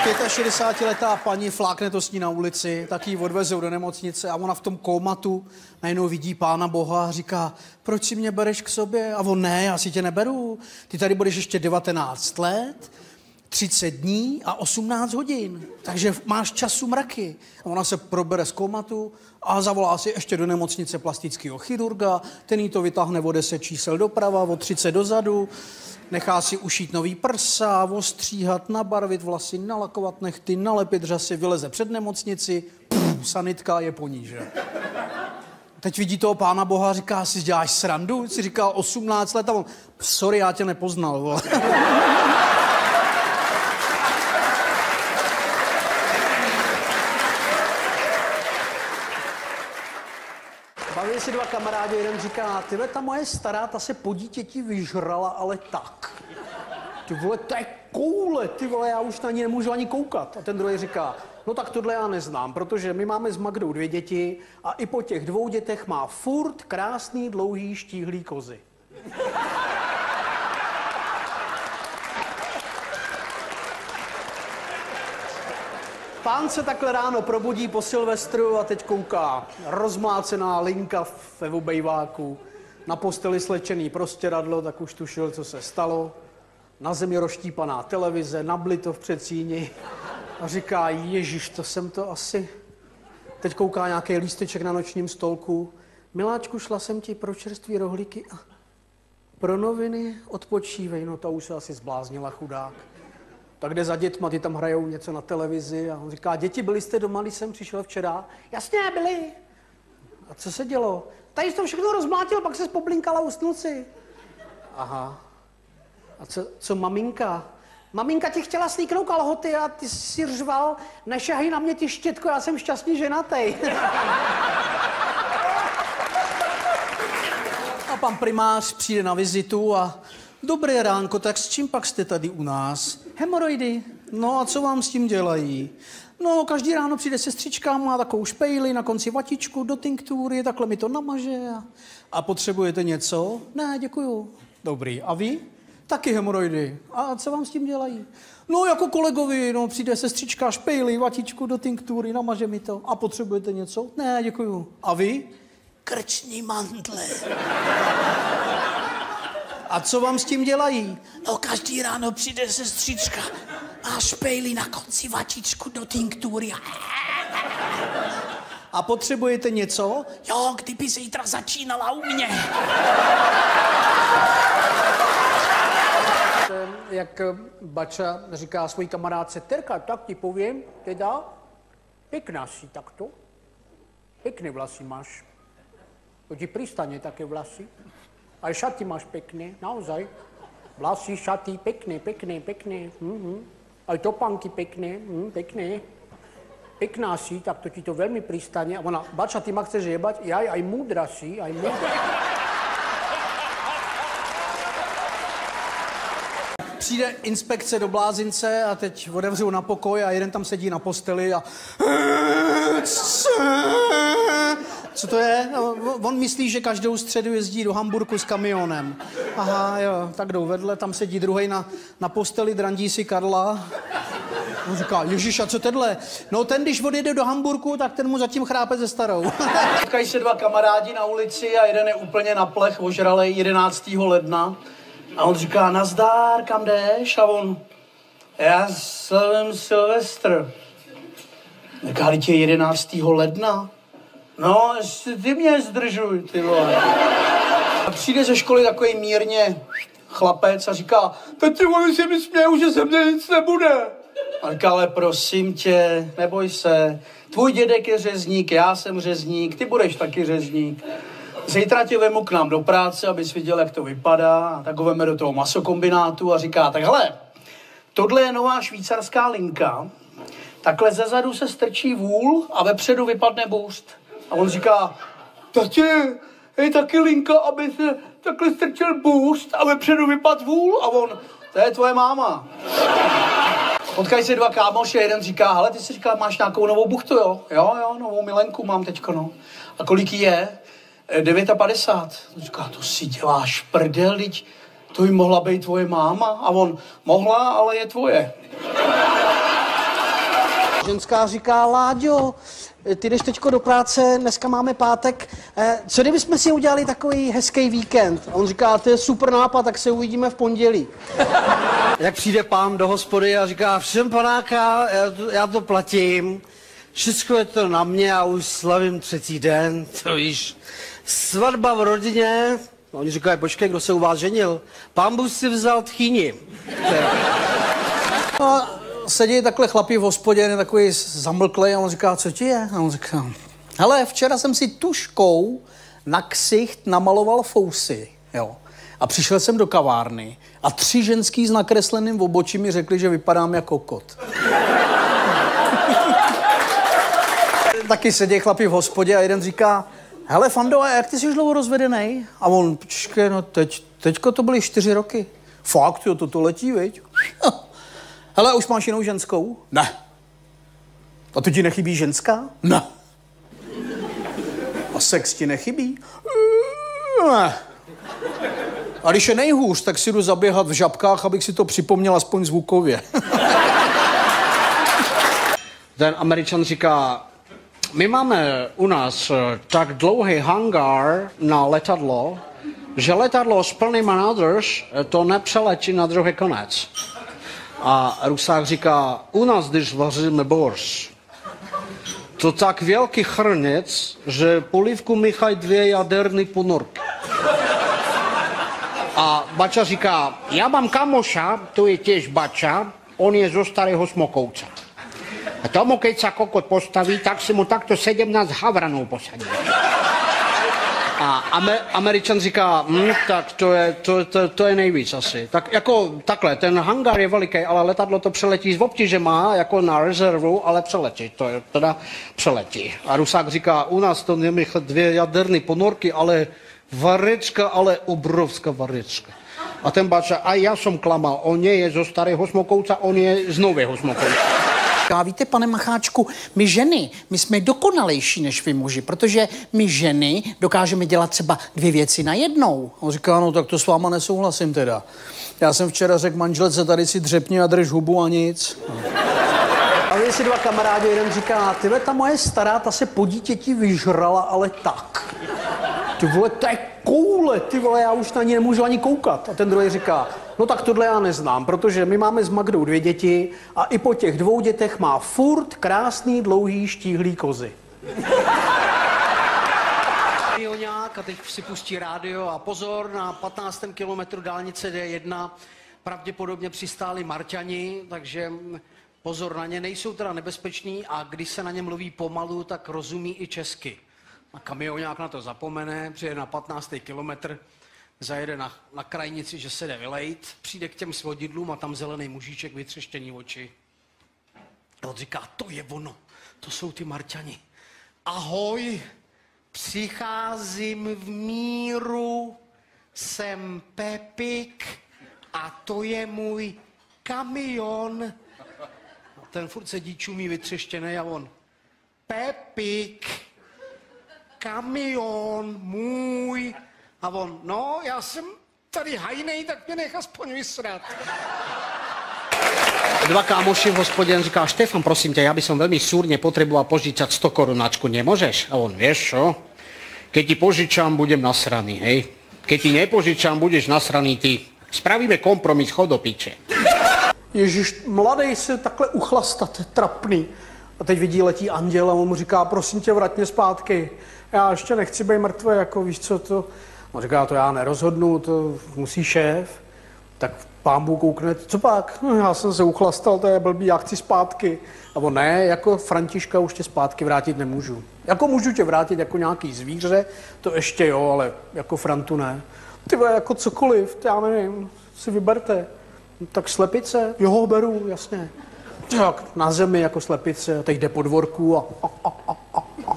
[SPEAKER 1] 65-letá paní flákne to s ní na ulici, tak ji odvezou do nemocnice a ona v tom kómatu najednou vidí pána Boha a říká, proč si mě bereš k sobě? A on, ne, já si tě neberu. Ty tady budeš ještě 19 let, 30 dní a 18 hodin. Takže máš času mraky. A ona se probere z komatu a zavolá si ještě do nemocnice plastického chirurga, ten jí to vytáhne o 10 čísel doprava, o 30 dozadu, nechá si ušít nový prsa, ostříhat, nabarvit vlasy, nalakovat nechty, nalepit řasy, vyleze před nemocnici, pff, sanitka je po ní, že? Teď vidí toho pána Boha a říká, si děláš srandu? Si říkal 18 let a on, sorry, já tě nepoznal, vole. Si dva kamarádi, jeden říká, tyhle ta moje stará, ta se po dítěti vyžrala, ale tak. Ty vole, to je koule, ty vole, já už na ní nemůžu ani koukat. A ten druhý říká, no tak tohle já neznám, protože my máme s Magdou dvě děti a i po těch dvou dětech má furt krásný, dlouhý, štíhlý kozy. Pán se takhle ráno probudí po Silvestru a teď kouká. Rozmlácená linka ve obejváku, na posteli slečený prostěradlo, tak už tušil, co se stalo. Na zemi rozštípaná televize, nablito v přecíni. A říká, ježiš, to jsem to asi... Teď kouká nějaký lísteček na nočním stolku. Miláčku, šla jsem ti pro čerství rohlíky a pro noviny odpočívej. No to už se asi zbláznila chudák. Tak jde za dětma, ty tam hrajou něco na televizi a on říká, děti, byli jste doma, když jsem přišel včera? Jasně, byli. A co se dělo? Tady jsi to všechno rozmlátil, pak se spoblinkala usnul si. Aha. A co, co maminka? Maminka ti chtěla slíknout kalhoty a ty si řval, nešahej na mě ty štětko, já jsem šťastný ženatej. a pan primář přijde na vizitu a dobré ránko, tak s čím pak jste tady u nás? Hemoroidy. No a co vám s tím dělají? No, každý ráno přijde sestřička, má takovou špejli, na konci vatičku do tinktury, takhle mi to namaže. A, a potřebujete něco? Ne, děkuju. Dobrý. A vy? Taky hemoroidy. A co vám s tím dělají? No, jako kolegovi, no, přijde sestřička, špejli, vatičku do tinktury, namaže mi to. A potřebujete něco? Ne, děkuju. A vy? Krční mantle. A co vám s tím dělají? No každý ráno přijde sestřička a špejli na konci vatičku do tinktury. A potřebujete něco? Jo, kdyby zítra začínala u mě. Jak Bača říká svojí kamarádce, Terka, tak ti povím, teda, pěkná si takto. Pěkné vlasy máš. To ti pristane také vlasy. Aj šaty máš pekné, naozaj. Vlasy, šaty, pekné, pekné, pekné. Mhm. Aj topánky pekné, mhm, pekné. Pekná si, tak to ti to veľmi pristane. A ona, bača, ty ma chceš jebať? Jaj, aj múdra si, aj múdra. Přijde inspekce do blázince a teď otevřou na pokoj a jeden tam sedí na posteli a co to je? No, on myslí, že každou středu jezdí do Hamburku s kamionem. Aha, jo, tak jdou vedle, tam sedí druhý na, na posteli, drandí si Karla. On říká, Ježíš, a co tenhle? No ten, když odjede do Hamburku, tak ten mu zatím chrápe ze starou. Potkají se dva kamarádi na ulici a jeden je úplně na plech, ožralej 11. ledna. A on říká, nazdár, kam jdeš? A on, já slavím Silvestr. Říká, je 11. ledna. No, ty mě zdržuj, ty vole. A přijde ze školy takový mírně chlapec a říká, Petře, oni si mi smějou, že se mně nic nebude. A říká, ale prosím tě, neboj se, tvůj dědek je řezník, já jsem řezník, ty budeš taky řezník. Zítra tě vemu k nám do práce, abys viděl, jak to vypadá. A tak ho veme do toho masokombinátu a říká, tak hele, tohle je nová švýcarská linka, takhle zezadu se strčí vůl a vepředu vypadne bůst. A on říká, tati, je taky linka, aby se takhle strčil bůst a vepředu vypad vůl. A on, to je tvoje máma. Potkají se dva kámoši a jeden říká, hele, ty si říká, máš nějakou novou buchtu, jo? Jo, jo, novou milenku mám teďko, no. A kolik jí je? 59. On říká, to si děláš prdel, teď to by mohla být tvoje máma. A on, mohla, ale je tvoje. Ženská říká, Láďo, ty jdeš teďko do práce, dneska máme pátek, eh, co kdybychom si udělali takový hezký víkend? A on říká, to je super nápad, tak se uvidíme v pondělí. Jak přijde pán do hospody a říká, všem panáka, já to, já to platím, všechno je to na mě a už slavím třetí den, to víš. Svatba v rodině, a oni říkají, počkej, kdo se u vás ženil? Pán Bůh si vzal tchýni. sedí takhle chlapí v hospodě, je takový zamlklý a on říká, co ti je? A on říká, hele, včera jsem si tuškou na ksicht namaloval fousy, jo. A přišel jsem do kavárny a tři ženský s nakresleným obočí mi řekli, že vypadám jako kot. Taky sedí chlapi v hospodě a jeden říká, hele Fando, a jak ty jsi dlouho rozvedený? A on, počkej, no teď, teďko to byly čtyři roky. Fakt, jo, to to letí, viď? Hele, už máš jinou ženskou? Ne. A to ti nechybí ženská? Ne. A sex ti nechybí? Ne. A když je nejhůř, tak si jdu zaběhat v žabkách, abych si to připomněl aspoň zvukově. Ten američan říká, my máme u nás eh, tak dlouhý hangár na letadlo, že letadlo s plnýma nádrž eh, to nepřeletí na druhý konec. A Rusák říká, u nás, když vaříme borš, to tak velký chrnec, že polívku míchají dvě jaderné ponorky. A Bača říká, já mám kamoša, to je těž Bača, on je zo starého smokouca. A tomu, keď sa kokot postaví, tak si mu takto 17 havranů posadí. A Amer, Američan říká, hm, tak to je, to, to, to je nejvíc asi. Tak jako takhle, ten hangár je veliký, ale letadlo to přeletí z obtížema, jako na rezervu, ale přeletí, to je teda přeletí. A Rusák říká, u nás to nemí dvě jaderné ponorky, ale varečka, ale obrovská varečka. A ten bača, a já jsem klamal, on je zo starého smokouca, on je z nového smokouca.
[SPEAKER 9] A víte, pane Macháčku, my ženy, my jsme dokonalejší než vy muži, protože my ženy dokážeme dělat třeba dvě věci na jednou.
[SPEAKER 1] On říká, no tak to s váma nesouhlasím teda. Já jsem včera řekl manželce, tady si dřepni a drž hubu a nic. A vy si dva kamarádi, jeden říká, tyhle ta moje stará, ta se po dítěti vyžrala, ale tak. Ty vole, to je koule, ty vole, já už na ní nemůžu ani koukat. A ten druhý říká, no tak tohle já neznám, protože my máme s Magdou dvě děti a i po těch dvou dětech má furt krásný, dlouhý, štíhlý kozy. A teď si pustí rádio a pozor, na 15. kilometru dálnice D1 pravděpodobně přistáli Marťani, takže pozor na ně, nejsou teda nebezpeční a když se na ně mluví pomalu, tak rozumí i česky. A kamionák na to zapomene, přijde na 15. kilometr, zajede na, na krajnici, že se jde vylejt, přijde k těm svodidlům a tam zelený mužíček, vytřeštění oči. A on říká, to je ono, to jsou ty Marťani. Ahoj, přicházím v míru, jsem Pepik a to je můj kamion. A ten furt sedí čumí vytřeštěný a on, Pepik, kamion můj. A on, no, já jsem tady hajnej, tak mě nech aspoň vysrat. Dva kámoši v hospodě říká, Štefan, prosím tě, já bych velmi súrně potřeboval požičat 100 korunáčku, nemůžeš? A on, víš čo? Keď ti požičám, budem nasraný, hej? Keď ti nepožičám, budeš nasraný ty. Spravíme kompromis, chod do piče. Ježíš, mladý se takhle uchlastat, trapný. A teď vidí, letí anděl a on mu říká, prosím tě, vrať mě zpátky já ještě nechci být mrtvý, jako víš co to. On říká, to já nerozhodnu, to musí šéf. Tak pán Bůh koukne, co pak? No, já jsem se uchlastal, to je blbý, já chci zpátky. A on ne, jako Františka už tě zpátky vrátit nemůžu. Jako můžu tě vrátit jako nějaký zvíře, to ještě jo, ale jako Frantu ne. Ty jako cokoliv, já nevím, si vyberte. Tak slepice, jo, beru, jasně. Tak na zemi jako slepice, teď jde po dvorku a, a, a, a, a, a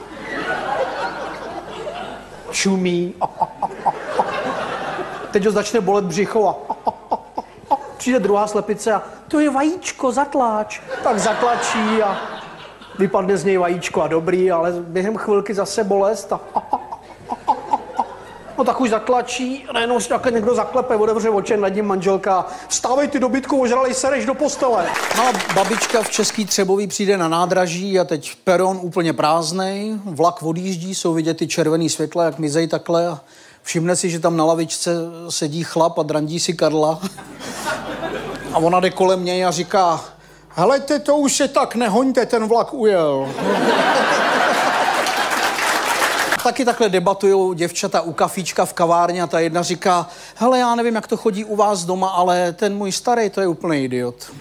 [SPEAKER 1] čumí. Teď ho začne bolet břicho a přijde druhá slepice a to je vajíčko, zatláč. Tak zatlačí a vypadne z něj vajíčko a dobrý, ale během chvilky zase bolest a No tak už zatlačí, najednou si takhle někdo zaklepe, otevře oči nad ním manželka. Vstávej ty dobytku, ožralej sereš do postele. No a babička v Český Třebový přijde na nádraží a teď peron úplně prázdný, vlak odjíždí, jsou vidět ty červený světla, jak mizej takhle a všimne si, že tam na lavičce sedí chlap a drandí si Karla. A ona jde kolem něj a říká, helejte, to už je tak, nehoňte, ten vlak ujel taky takhle debatují děvčata u kafíčka v kavárně a ta jedna říká, hele, já nevím, jak to chodí u vás doma, ale ten můj starý, to je úplný idiot.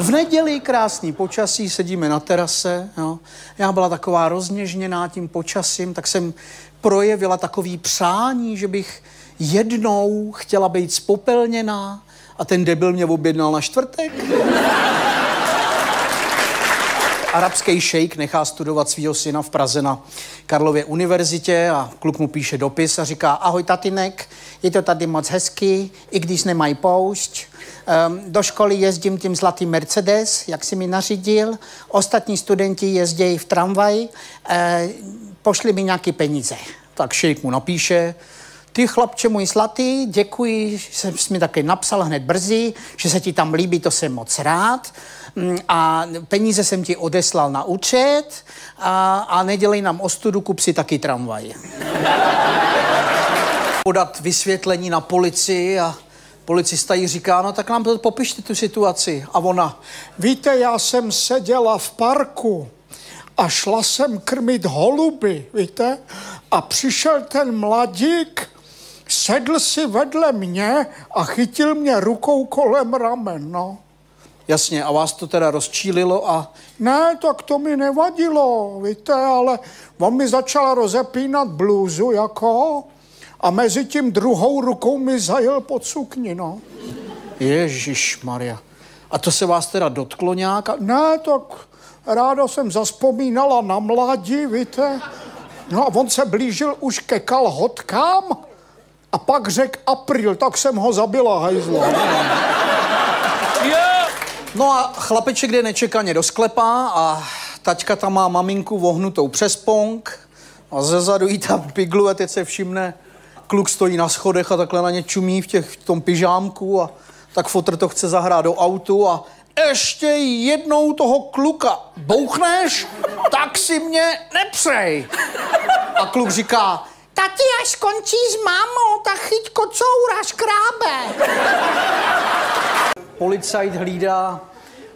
[SPEAKER 1] V neděli krásný počasí, sedíme na terase, jo. Já byla taková rozněžněná tím počasím, tak jsem projevila takový přání, že bych jednou chtěla být spopelněná a ten debil mě objednal na čtvrtek. Arabský šejk nechá studovat svého syna v Praze na Karlově univerzitě a kluk mu píše dopis a říká, ahoj tatinek, je to tady moc hezky, i když nemají poušť. Um, do školy jezdím tím zlatý Mercedes, jak si mi nařídil. Ostatní studenti jezdí v tramvaji. Uh, pošli mi nějaký peníze. Tak šejk mu napíše, ty chlapče můj zlatý, děkuji, že jsi mi taky napsal hned brzy, že se ti tam líbí, to jsem moc rád. Mm, A peníze jsem ti odeslal na účet a, a nedělej nám ostudu, kup si taky tramvaj. Podat vysvětlení na policii a policista jí říká, no tak nám to popište tu situaci. A ona,
[SPEAKER 9] Víte, já jsem seděla v parku a šla jsem krmit holuby, víte? A přišel ten mladík, sedl si vedle mě a chytil mě rukou kolem ramen, no.
[SPEAKER 1] jasně, a vás to teda rozčílilo a
[SPEAKER 9] Ne, tak to mi nevadilo, víte, ale on mi začal rozepínat blůzu, jako, a mezi tím druhou rukou mi zajel pod sukni, no.
[SPEAKER 1] Ježíš Maria. A to se vás teda dotklo nějak?
[SPEAKER 9] Ne, tak ráda jsem zaspomínala na mládí, víte. No a on se blížil už ke kalhotkám a pak řekl apríl, tak jsem ho zabila, hajzla.
[SPEAKER 1] No a chlapeček jde nečekaně do sklepa a taťka tam má maminku vohnutou přes pong a zezadu jí tam piglu a teď se všimne, kluk stojí na schodech a takhle na ně čumí v, těch, v tom pyžámku a tak fotr to chce zahrát do autu a ještě jednou toho kluka bouchneš, tak si mě nepřej. A kluk říká, tati, až skončí s mámou, tak chyť kocoura, škrábe. Policajt hlídá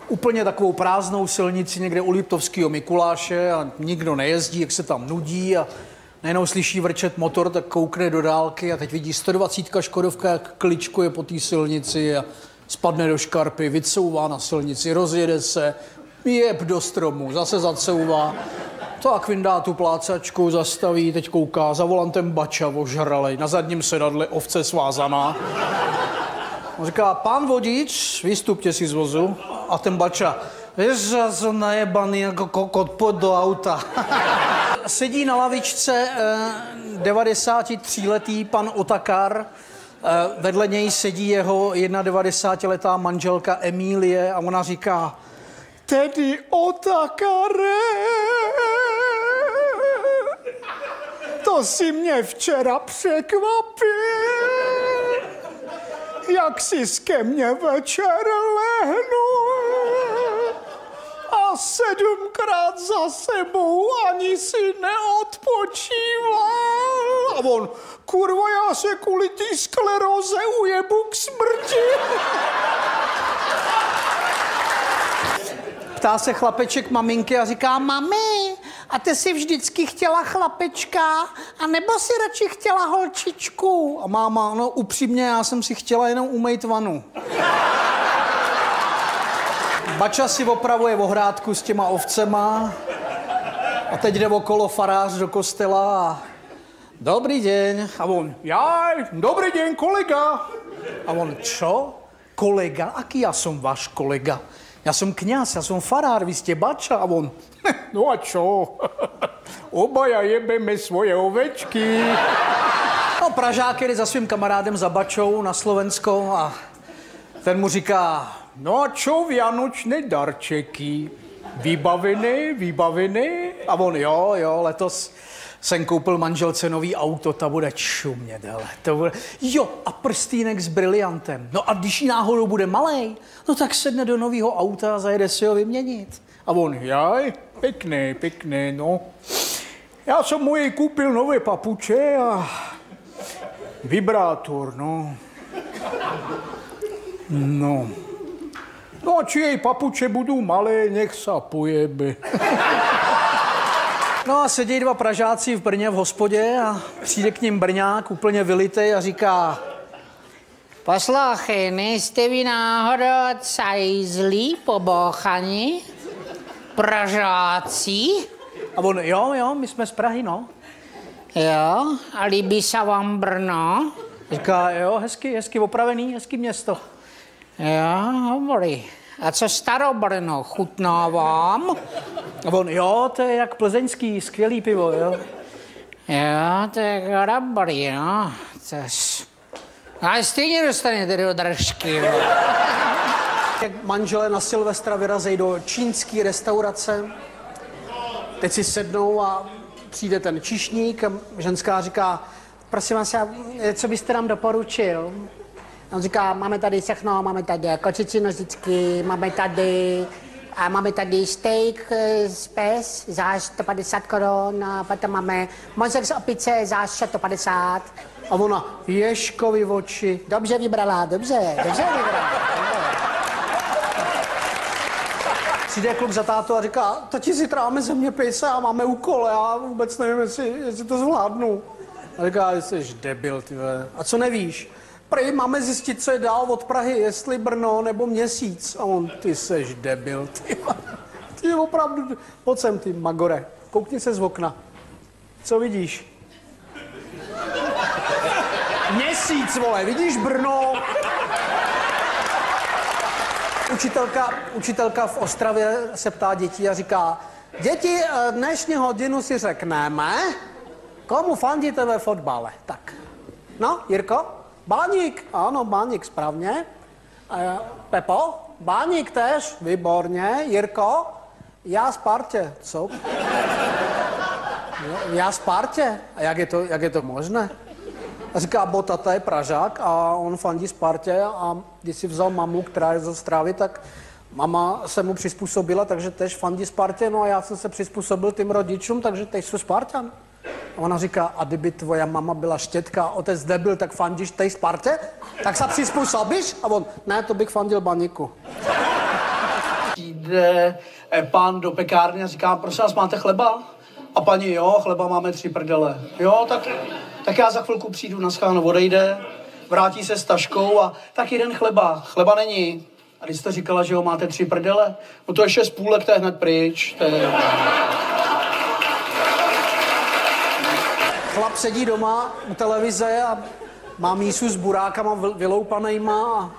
[SPEAKER 1] úplně takovou prázdnou silnici někde u Liptovského Mikuláše a nikdo nejezdí, jak se tam nudí a najednou slyší vrčet motor, tak koukne do dálky a teď vidí 120 Škodovka, jak kličkuje po té silnici a spadne do škarpy, vycouvá na silnici, rozjede se, jeb do stromu, zase zacouvá. Tak vyndá tu plácačku, zastaví, teď kouká, za volantem bača ožralej, na zadním sedadle ovce svázaná. On říká, pán vodič, vystupte si z vozu. A ten bača, víš, já jsem najebaný jako kokot, pojď do auta. Sedí na lavičce eh, 93-letý pan Otakar, eh, vedle něj sedí jeho 91-letá manželka Emílie a ona říká,
[SPEAKER 9] Tedy otakare. To si mě včera překvapil. Jak si ke mně večer lehnu. A sedmkrát za sebou ani si neodpočíval. A on, kurva, já se kvůli té skleroze ujebu k smrti.
[SPEAKER 1] Ptá se chlapeček maminky a říká, mami, a ty jsi vždycky chtěla chlapečka, a nebo si radši chtěla holčičku? A máma, no upřímně, já jsem si chtěla jenom umýt vanu. Bača si opravuje ohrádku s těma ovcema a teď jde okolo farář do kostela a dobrý den. A on,
[SPEAKER 9] Jaj, dobrý den, kolega.
[SPEAKER 1] a on, čo? Kolega? Aký já jsem váš kolega? Já jsem kněz, já jsem farár, vy jste bača. A on,
[SPEAKER 9] No a čo? Obaja jebeme svoje ovečky.
[SPEAKER 1] no Pražák jde za svým kamarádem za bačou na Slovensko a ten mu říká,
[SPEAKER 9] No a čo vianočné darčeky? Vybavené, vybavené?
[SPEAKER 1] a on, jo, jo, letos jsem koupil manželce nový auto, ta bude čumět, hele. To bude... Jo, a prstýnek s briliantem. No a když jí náhodou bude malej, no tak sedne do nového auta a zajede si ho vyměnit. A on,
[SPEAKER 9] Jaj, pekné, pekné, no. Já jsem mu jej koupil nové papuče a vibrátor, no. No. No a či jej papuče budou malé, nech se pojebe.
[SPEAKER 1] No a sedí dva Pražáci v Brně v hospodě a přijde k ním Brňák úplně vylitej a říká,
[SPEAKER 10] Poslouchej, nejste vy náhodou cajzlí pobochani? Pražáci?
[SPEAKER 1] a on, jo, jo, my jsme z Prahy, no.
[SPEAKER 10] Jo, a líbí se vám Brno?
[SPEAKER 1] Říká, jo, hezky, hezky opravený, hezky město.
[SPEAKER 10] Jo, dobrý. A co Starobrno, chutná vám?
[SPEAKER 1] A on, jo, to je jak plzeňský, skvělý pivo, jo.
[SPEAKER 10] Jo, to je dobrý, no. Což... Ale stejně dostanete do držky, jo.
[SPEAKER 1] Jak manželé na Silvestra vyrazejí do čínské restaurace, teď si sednou a přijde ten čišník a ženská říká, prosím vás, já- co byste nám doporučil? On říká, máme tady všechno, máme tady kočičí nožičky, máme tady a máme tady steak eh, z pes za 150 korun, a potom máme mozek z opice za 150. A ona, ješkovi oči. Dobře vybrala, dobře, dobře vybrala. Přijde kluk za tátu a říká, tati zítra máme zeměpise a máme úkol, já vůbec nevím, jestli, jestli to zvládnu. A říká, jsi debil, ty. A co nevíš? Prý máme zjistit, co je dál od Prahy, jestli Brno nebo měsíc. A on, ty seš debil, ty. Ty opravdu, pojď sem, ty magore, koukni se z okna. Co vidíš? Měsíc, vole, vidíš Brno? Učitelka, učitelka v Ostravě se ptá dětí a říká, děti, eh, dnešní hodinu si řekneme, komu fandíte ve fotbale. Tak, no, Jirko, Báník, ano, Báník, správně. Eh, Pepo, Báník tež, výborně. Jirko, já Spartě, co? Já Spartě? A jak je to, jak je to možné? A říká, bo tata je Pražák a on fandí Spartě a když si vzal mamu, která je z Ostravy, tak mama se mu přizpůsobila, takže tež fandí Spartě, no a já jsem se přizpůsobil tím rodičům, takže teď jsou Spartan. A ona říká, a kdyby tvoje mama byla štětka a otec debil, tak fandíš tej Spartě? Tak se přizpůsobíš? A on, ne, to bych fandil baníku.
[SPEAKER 2] Jde eh, pán do pekárny a říká, prosím vás, máte chleba? A paní, jo, chleba máme tři prdele. Jo, tak, tak já za chvilku přijdu na schánu, odejde, vrátí se s taškou a tak jeden chleba. Chleba není. A když jste říkala, že ho máte tři prdele, no to je šest půlek, to je hned pryč. To je...
[SPEAKER 1] Chlap sedí doma u televize a má mísu s burákama vyl- vyloupanejma a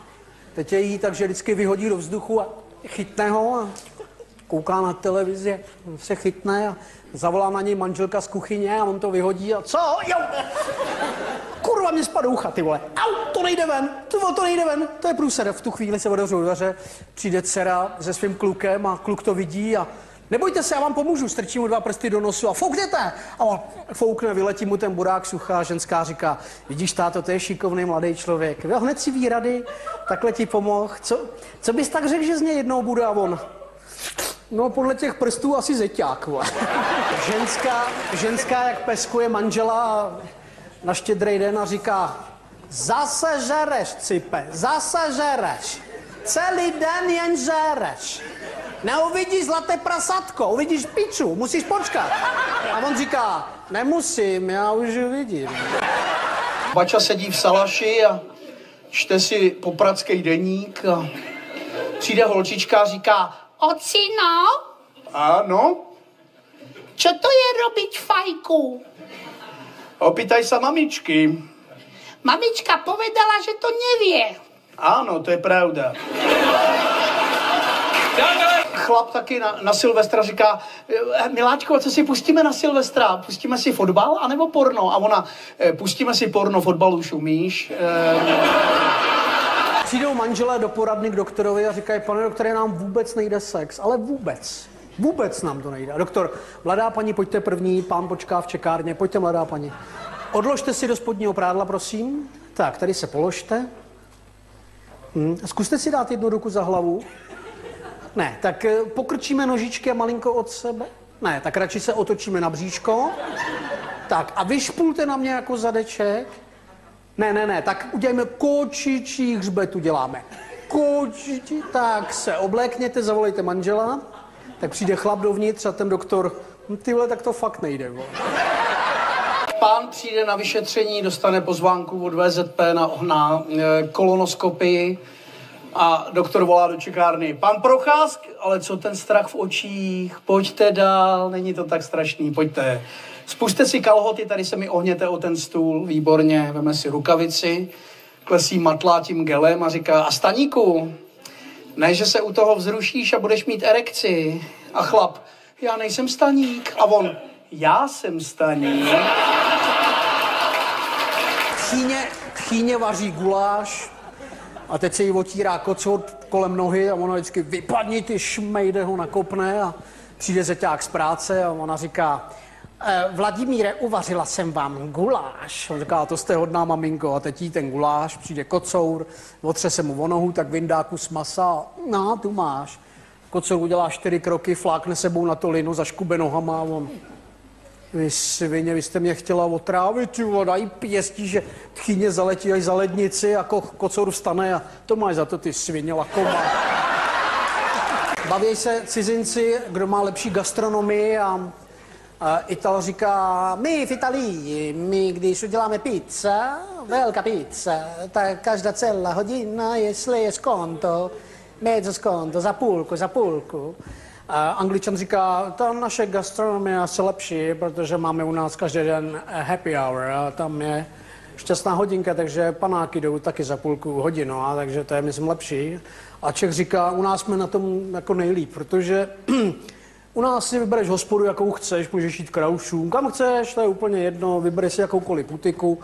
[SPEAKER 1] teď je jí takže vždycky vyhodí do vzduchu a chytne ho a kouká na televizi, se chytne a zavolá na něj manželka z kuchyně a on to vyhodí a co? Jo! Kurva, mě spadou ucha, ty vole. Au, to nejde ven, to, to nejde ven. To je průser. V tu chvíli se otevřou dveře, přijde dcera se svým klukem a kluk to vidí a nebojte se, já vám pomůžu, strčí mu dva prsty do nosu a foukněte. A on foukne, vyletí mu ten burák sucha a ženská říká, vidíš táto, to je šikovný mladý člověk. Jo, hned si ví rady, takhle ti pomohl. Co, co bys tak řekl, že z něj jednou bude a on? No, podle těch prstů asi zeťák, ženská, ženská jak peskuje manžela na štědrý den a říká, zase žereš, cipe, zase žereš. Celý den jen žereš. Neuvidíš zlaté prasatko, uvidíš piču, musíš počkat. A on říká, nemusím, já už vidím.
[SPEAKER 2] Bača sedí v salaši a čte si popradský deník a přijde holčička a říká,
[SPEAKER 10] Ocino,
[SPEAKER 2] ano,
[SPEAKER 10] čo to je robiť fajku?
[SPEAKER 2] opýtaj sa mamičky.
[SPEAKER 10] Mamička povedala, že to nevie.
[SPEAKER 2] Ano, to je pravda. Chlap taky na, na Silvestra říká, "Eh, Miláčko, co si pustíme na Silvestra? Pustíme si fotbal anebo porno? A ona, "Eh, pustíme si porno, fotbal už umíš. Eh,
[SPEAKER 1] Přijdou manželé do poradny k doktorovi a říkají, pane doktore, nám vůbec nejde sex, ale vůbec. Vůbec nám to nejde. Doktor, mladá paní, pojďte první, pán počká v čekárně, pojďte mladá paní. Odložte si do spodního prádla, prosím. Tak, tady se položte. Hm. Zkuste si dát jednu ruku za hlavu. Ne, tak eh, pokrčíme nožičky a malinko od sebe. Ne, tak radši se otočíme na bříško. Tak a vyšpulte na mě jako zadeček. Ne, ne, ne, tak udělejme kočičí hřbet, uděláme. Kočičí, tak se oblékněte, zavolejte manžela, tak přijde chlap dovnitř a ten doktor, "Hm, ty vole, tak to fakt nejde, vole.
[SPEAKER 2] Pán přijde na vyšetření, dostane pozvánku od VZP na, na eh, kolonoskopii a doktor volá do čekárny. Pan Procházk, ale co ten strach v očích? Pojďte dál, není to tak strašný, pojďte. Spuste si kalhoty, tady se mi ohněte o ten stůl, výborně, veme si rukavici, klesí matlá tím gelem a říká, a staníku, ne, že se u toho vzrušíš a budeš mít erekci. A chlap, já nejsem staník. A on, já jsem staník.
[SPEAKER 1] V Číně, v vaří guláš a teď se jí otírá kocour kolem nohy a ona vždycky vypadni ty šmejde ho nakopne a přijde zeťák z práce a ona říká, "Eh, Vladimíre, uvařila jsem vám guláš. On říká, to jste hodná maminko a teď jí ten guláš, přijde kocour, otře se mu o nohu, tak vyndá kus masa a no, tu máš. Kocour udělá čtyři kroky, flákne sebou na to linu, zaškube nohama a on, vy svině, vy jste mě chtěla otrávit, ty vole, dají pěstí, že tchyně zaletí až za lednici a ko, kocour vstane a to máš za to ty svině laková. Baví se cizinci, kdo má lepší gastronomii a, a Ital říká, my v Italii, my když uděláme pizza, velká pizza, tak každá celá hodina, jestli je skonto, mezzo skonto, za půlku, za půlku. Angličan říká, ta naše gastronomie je asi lepší, protože máme u nás každý den eh, happy hour a tam je šťastná hodinka, takže panáky jdou taky za půlku hodinu, a takže to je, myslím, lepší. A Čech říká, u nás jsme na tom jako nejlíp, protože u nás si vybereš hospodu, jakou chceš, můžeš jít kraušům, kam chceš, to je úplně jedno, vybereš si jakoukoliv putiku,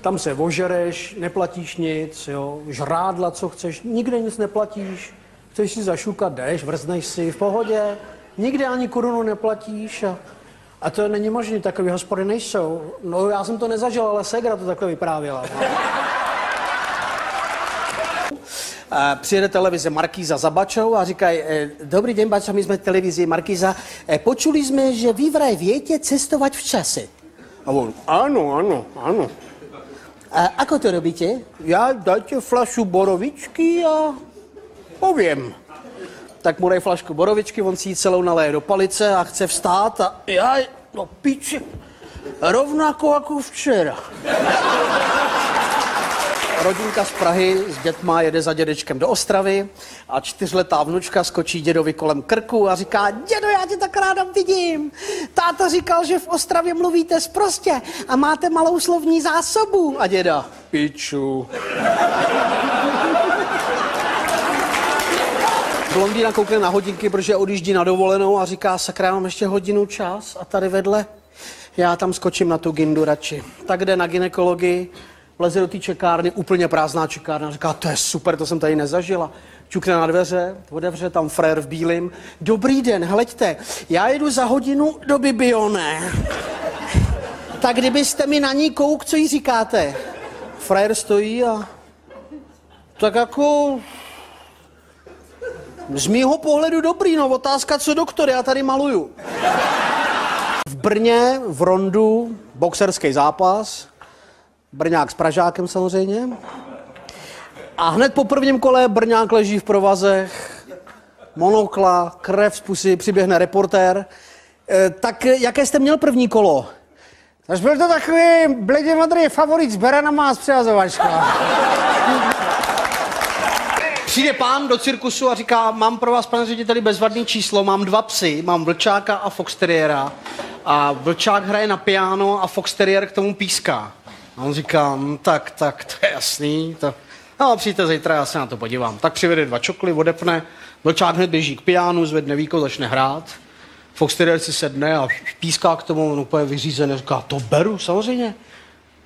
[SPEAKER 1] tam se ožereš, neplatíš nic, jo, žrádla, co chceš, nikde nic neplatíš, chceš si zašukat, jdeš, vrzneš si, v pohodě, nikde ani korunu neplatíš a, a to není možné, takové hospody nejsou. No já jsem to nezažil, ale Segra to takhle vyprávěla. Eh, Přijede televize Markíza za Bačou a říkají, eh, dobrý den, Bača, my jsme televizi Markíza. Eh, Počuli jsme, že vy vraj větě cestovat v čase. A on, ano, ano, ano. A ako to robíte? Já dajte flašu borovičky a povím. Tak mu dej flašku borovičky, on si ji celou naleje do palice a chce vstát a já, no piči, rovnako jako včera. Rodinka z Prahy s dětma jede za dědečkem do Ostravy a čtyřletá vnučka skočí dědovi kolem krku a říká, dědo, já tě tak ráda vidím. Táta říkal, že v Ostravě mluvíte sprostě a máte malou slovní zásobu. A děda, piču. Blondýna koukne na hodinky, protože odjíždí na dovolenou a říká, sakra, mám ještě hodinu čas a tady vedle, já tam skočím na tu gindu radši. Tak jde na ginekologii, vleze do té čekárny, úplně prázdná čekárna, říká, to je super, to jsem tady nezažila. Čukne na dveře, otevře tam frér v bílém. Dobrý den, hleďte, já jedu za hodinu do Bibione. Tak kdybyste mi na ní kouk, co jí říkáte? Frér stojí a tak jako z mýho pohledu dobrý, no otázka, co doktor, já tady maluju. V Brně, v Rondu, boxerský zápas, Brňák s Pražákem samozřejmě. A hned po prvním kole Brňák leží v provazech, monokla, krev z pusy, přiběhne reportér. E, tak jaké jste měl první kolo?
[SPEAKER 10] Takže byl to takový bledě modrý favorit s beranama a s přihazovačkou.
[SPEAKER 1] Přijde pán do cirkusu a říká, mám pro vás, pane řediteli, bezvadný číslo, mám dva psy, mám vlčáka a foxteriéra. A vlčák hraje na piano a foxteriér k tomu píská. A on říká, no, tak, tak, to je jasný. To... No, přijďte zítra, já se na to podívám. Tak přivede dva čokly, odepne, vlčák hned běží k pianu, zvedne víko, začne hrát. Foxteriér si sedne a píská k tomu, on úplně vyřízený, říká, to beru, samozřejmě.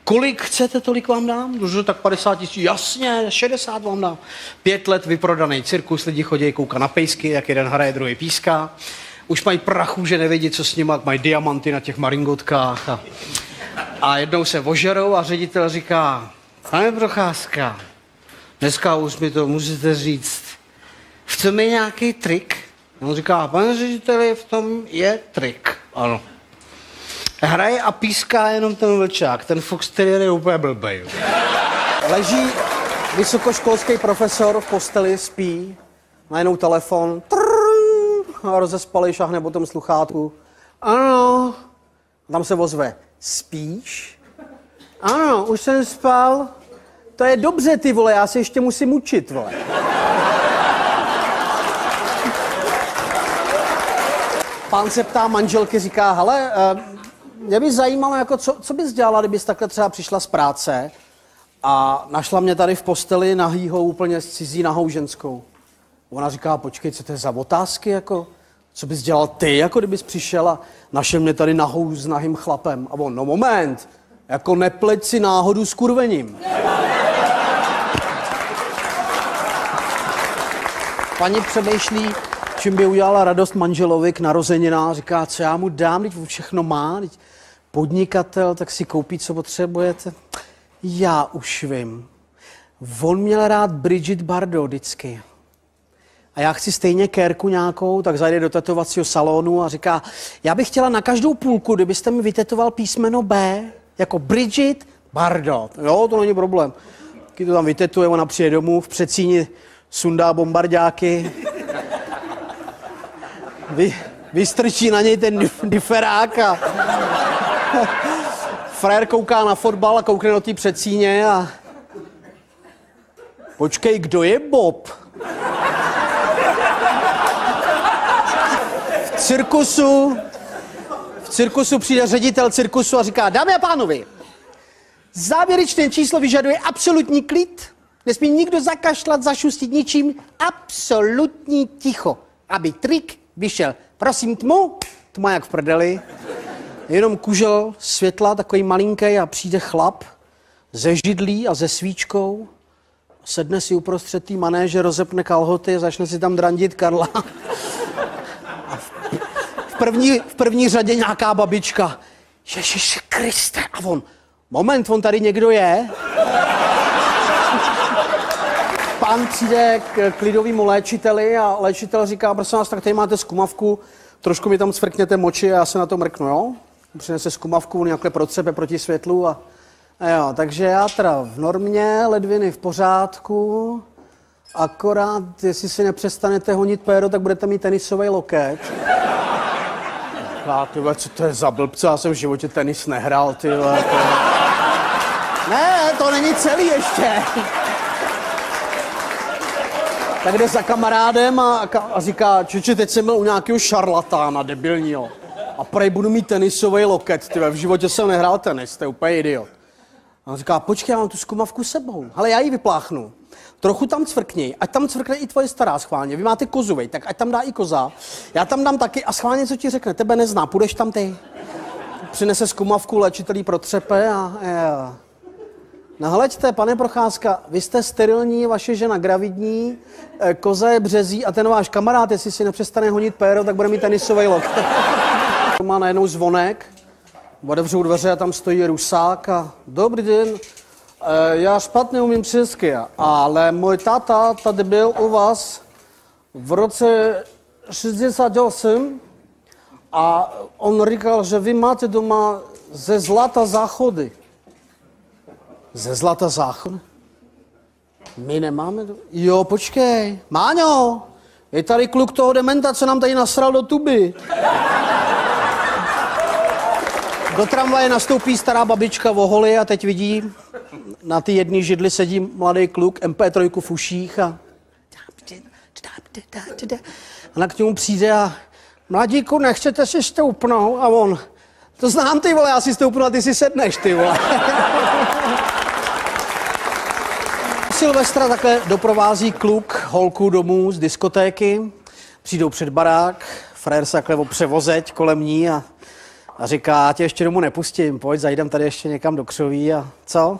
[SPEAKER 1] Kolik chcete, tolik vám dám? Můžu tak 50 tisíc, jasně, 60 vám dám. Pět let vyprodaný cirkus, lidi chodí koukat na pejsky, jak jeden hraje, druhý píská. Už mají prachu, že nevědí, co s nimi, mají diamanty na těch maringotkách. A, a jednou se ožerou a ředitel říká, pane Procházka, dneska už mi to můžete říct, je nějaký trik? On říká, pane řediteli, v tom je trik. Ano. Hraje a píská jenom ten vlčák, ten Fox Terrier je úplně blbej. Leží vysokoškolský profesor v posteli, spí, najednou telefon, trrrr, a rozespalý šahne potom sluchátku. Ano, tam se ozve, spíš? Ano, už jsem spal. To je dobře, ty vole, já se ještě musím učit, vole. Pán se ptá manželky, říká, hele, eh, mě by zajímalo, jako co, co bys dělala, kdybys takhle třeba přišla z práce a našla mě tady v posteli nahýho úplně s cizí nahou ženskou. Ona říká, počkej, co to je za otázky, jako, co bys dělal ty, jako kdybys přišel a našel mě tady nahou s nahým chlapem. A on, no moment, jako nepleť si náhodu s kurvením. Paní přemýšlí, čím by udělala radost manželovi k narozeninám. Říká, co já mu dám, teď všechno má, teď podnikatel, tak si koupí, co potřebujete. Já už vím. On měl rád Bridget Bardot vždycky. A já chci stejně kérku nějakou, tak zajde do tetovacího salonu a říká, já bych chtěla na každou půlku, kdybyste mi vytetoval písmeno B, jako Bridget Bardot. Jo, to není problém. Taky to tam vytetuje, ona přijde domů, v předsíni sundá bombardáky, vy, vystrčí na něj ten dif- diferák a frér kouká na fotbal a koukne do té předsíně a počkej, kdo je Bob? V cirkusu, v cirkusu přijde ředitel cirkusu a říká, dámy a pánovi, závěrečné číslo vyžaduje absolutní klid, nesmí nikdo zakašlat, zašustit ničím, absolutní ticho, aby trik vyšel. Prosím tmu, tma jak v prdeli, jenom kužel světla, takový malinký a přijde chlap ze židlí a ze svíčkou, sedne si uprostřed té manéže, rozepne kalhoty, začne si tam drandit Karla. A v, první, v první řadě nějaká babička. Ježiši Kriste. A on, moment, on tady někdo je. Pán přijde k klidovému léčiteli a léčitel říká, prosím vás, tak tady máte skumavku, trošku mi tam cvrkněte moči a já se na to mrknu, jo? Přinese skumavku, nějaké pro sebe proti světlu a, a jo, takže já teda v normě, ledviny v pořádku, akorát, jestli si nepřestanete honit péro, tak budete mít tenisový loket. Ty co to je za blbce, já jsem v životě tenis nehrál, ty. Ne, to není celý ještě. Tak jde za kamarádem a, a říká, čeče, teď jsem byl u nějakého šarlatána debilního. A prej budu mít tenisový loket, ty v životě jsem nehrál tenis, to je úplně idiot. A on říká, počkej, já mám tu skumavku sebou, ale já ji vypláchnu. Trochu tam cvrkni, ať tam cvrkne i tvoje stará schválně. Vy máte kozuvej, tak ať tam dá i koza. Já tam dám taky a schválně, co ti řekne, tebe nezná, půjdeš tam ty. Přinese skumavku, léčitelý protřepe a, a Nahleďte, pane Procházka, vy jste sterilní, vaše žena gravidní, eh, koza je březí a ten váš kamarád, jestli si nepřestane honit péro, tak bude mít tenisový lok. Má najednou zvonek, otevřou dveře a tam stojí Rusák a dobrý den, eh, já špatně umím česky, ale můj táta tady byl u vás v roce 68 a on říkal, že vy máte doma ze zlata záchody. Ze zlata záchod? My nemáme... Do... Jo, počkej. Máňo, je tady kluk toho dementa, co nám tady nasral do tuby. Do tramvaje nastoupí stará babička v oholi a teď vidí, na ty jedné židli sedí mladý kluk, MP3 v uších a... A k němu přijde a mladíku, nechcete si stoupnout? A on, to znám ty vole, já si stoupnu a ty si sedneš ty vole. Silvestra takhle doprovází kluk holku domů z diskotéky. Přijdou před barák, frér se takhle převozeť kolem ní a, a říká, já tě ještě domů nepustím, pojď, zajdem tady ještě někam do křoví a co?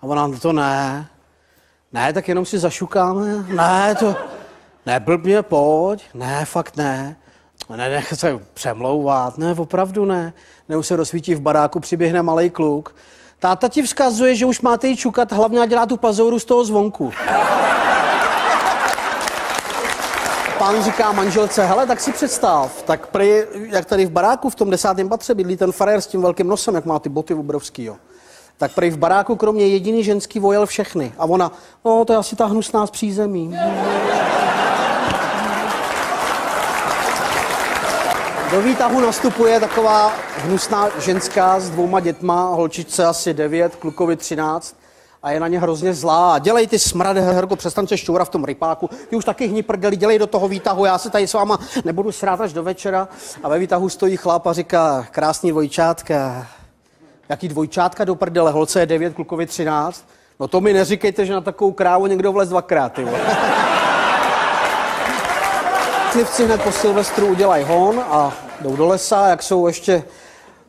[SPEAKER 1] A ona, no to ne. Ne, tak jenom si zašukáme. Ne, to, ne, pojď. Ne, fakt ne. Ne, se přemlouvat. Ne, opravdu ne. Ne, už se rozsvítí v baráku, přiběhne malý kluk. Táta ti vzkazuje, že už máte jí čukat, hlavně dělá tu pazouru z toho zvonku. Pán říká manželce, hele, tak si představ, tak prý, jak tady v baráku v tom desátém patře bydlí ten farér s tím velkým nosem, jak má ty boty obrovský, jo. Tak prý v baráku kromě jediný ženský vojel všechny. A ona, no to je asi ta hnusná z přízemí. Do výtahu nastupuje taková hnusná ženská s dvouma dětma, holčičce asi 9, klukovi 13 a je na ně hrozně zlá. Dělej ty smrade, Herko, přestaň se šťoura v tom rypáku. Ty už taky hní prdeli, dělej do toho výtahu, já se tady s váma nebudu srát až do večera. A ve výtahu stojí chlap a říká, krásný dvojčátka. Jaký dvojčátka do prdele, holce je 9, klukovi 13. No to mi neříkejte, že na takovou krávu někdo vlez dvakrát, ty Myslivci hned po Silvestru udělají hon a jdou do lesa, jak jsou ještě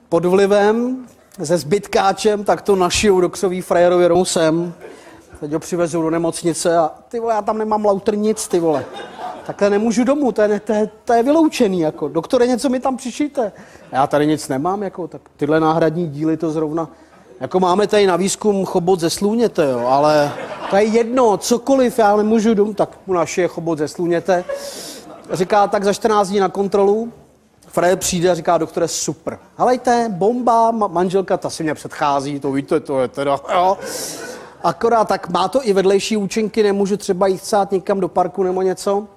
[SPEAKER 1] pod vlivem se zbytkáčem, tak to našijou do křový frajerovi rousem. Teď ho přivezou do nemocnice a ty vole, já tam nemám lauter nic, ty vole. Takhle nemůžu domů, to je, to je, to je vyloučený, jako. Doktore, něco mi tam přišijte. Já tady nic nemám, jako, tak tyhle náhradní díly to zrovna, jako máme tady na výzkum chobot ze slůněte, jo, ale to je jedno, cokoliv, já nemůžu domů, tak mu naše chobot ze slůněte. Říká, tak za 14 dní na kontrolu, Frajer přijde a říká, doktore, super. Helejte, bomba, ma- manželka, ta si mě předchází, to víte, to je teda, jo. Akorát tak má to i vedlejší účinky, nemůžu třeba jít chcát někam do parku nebo něco.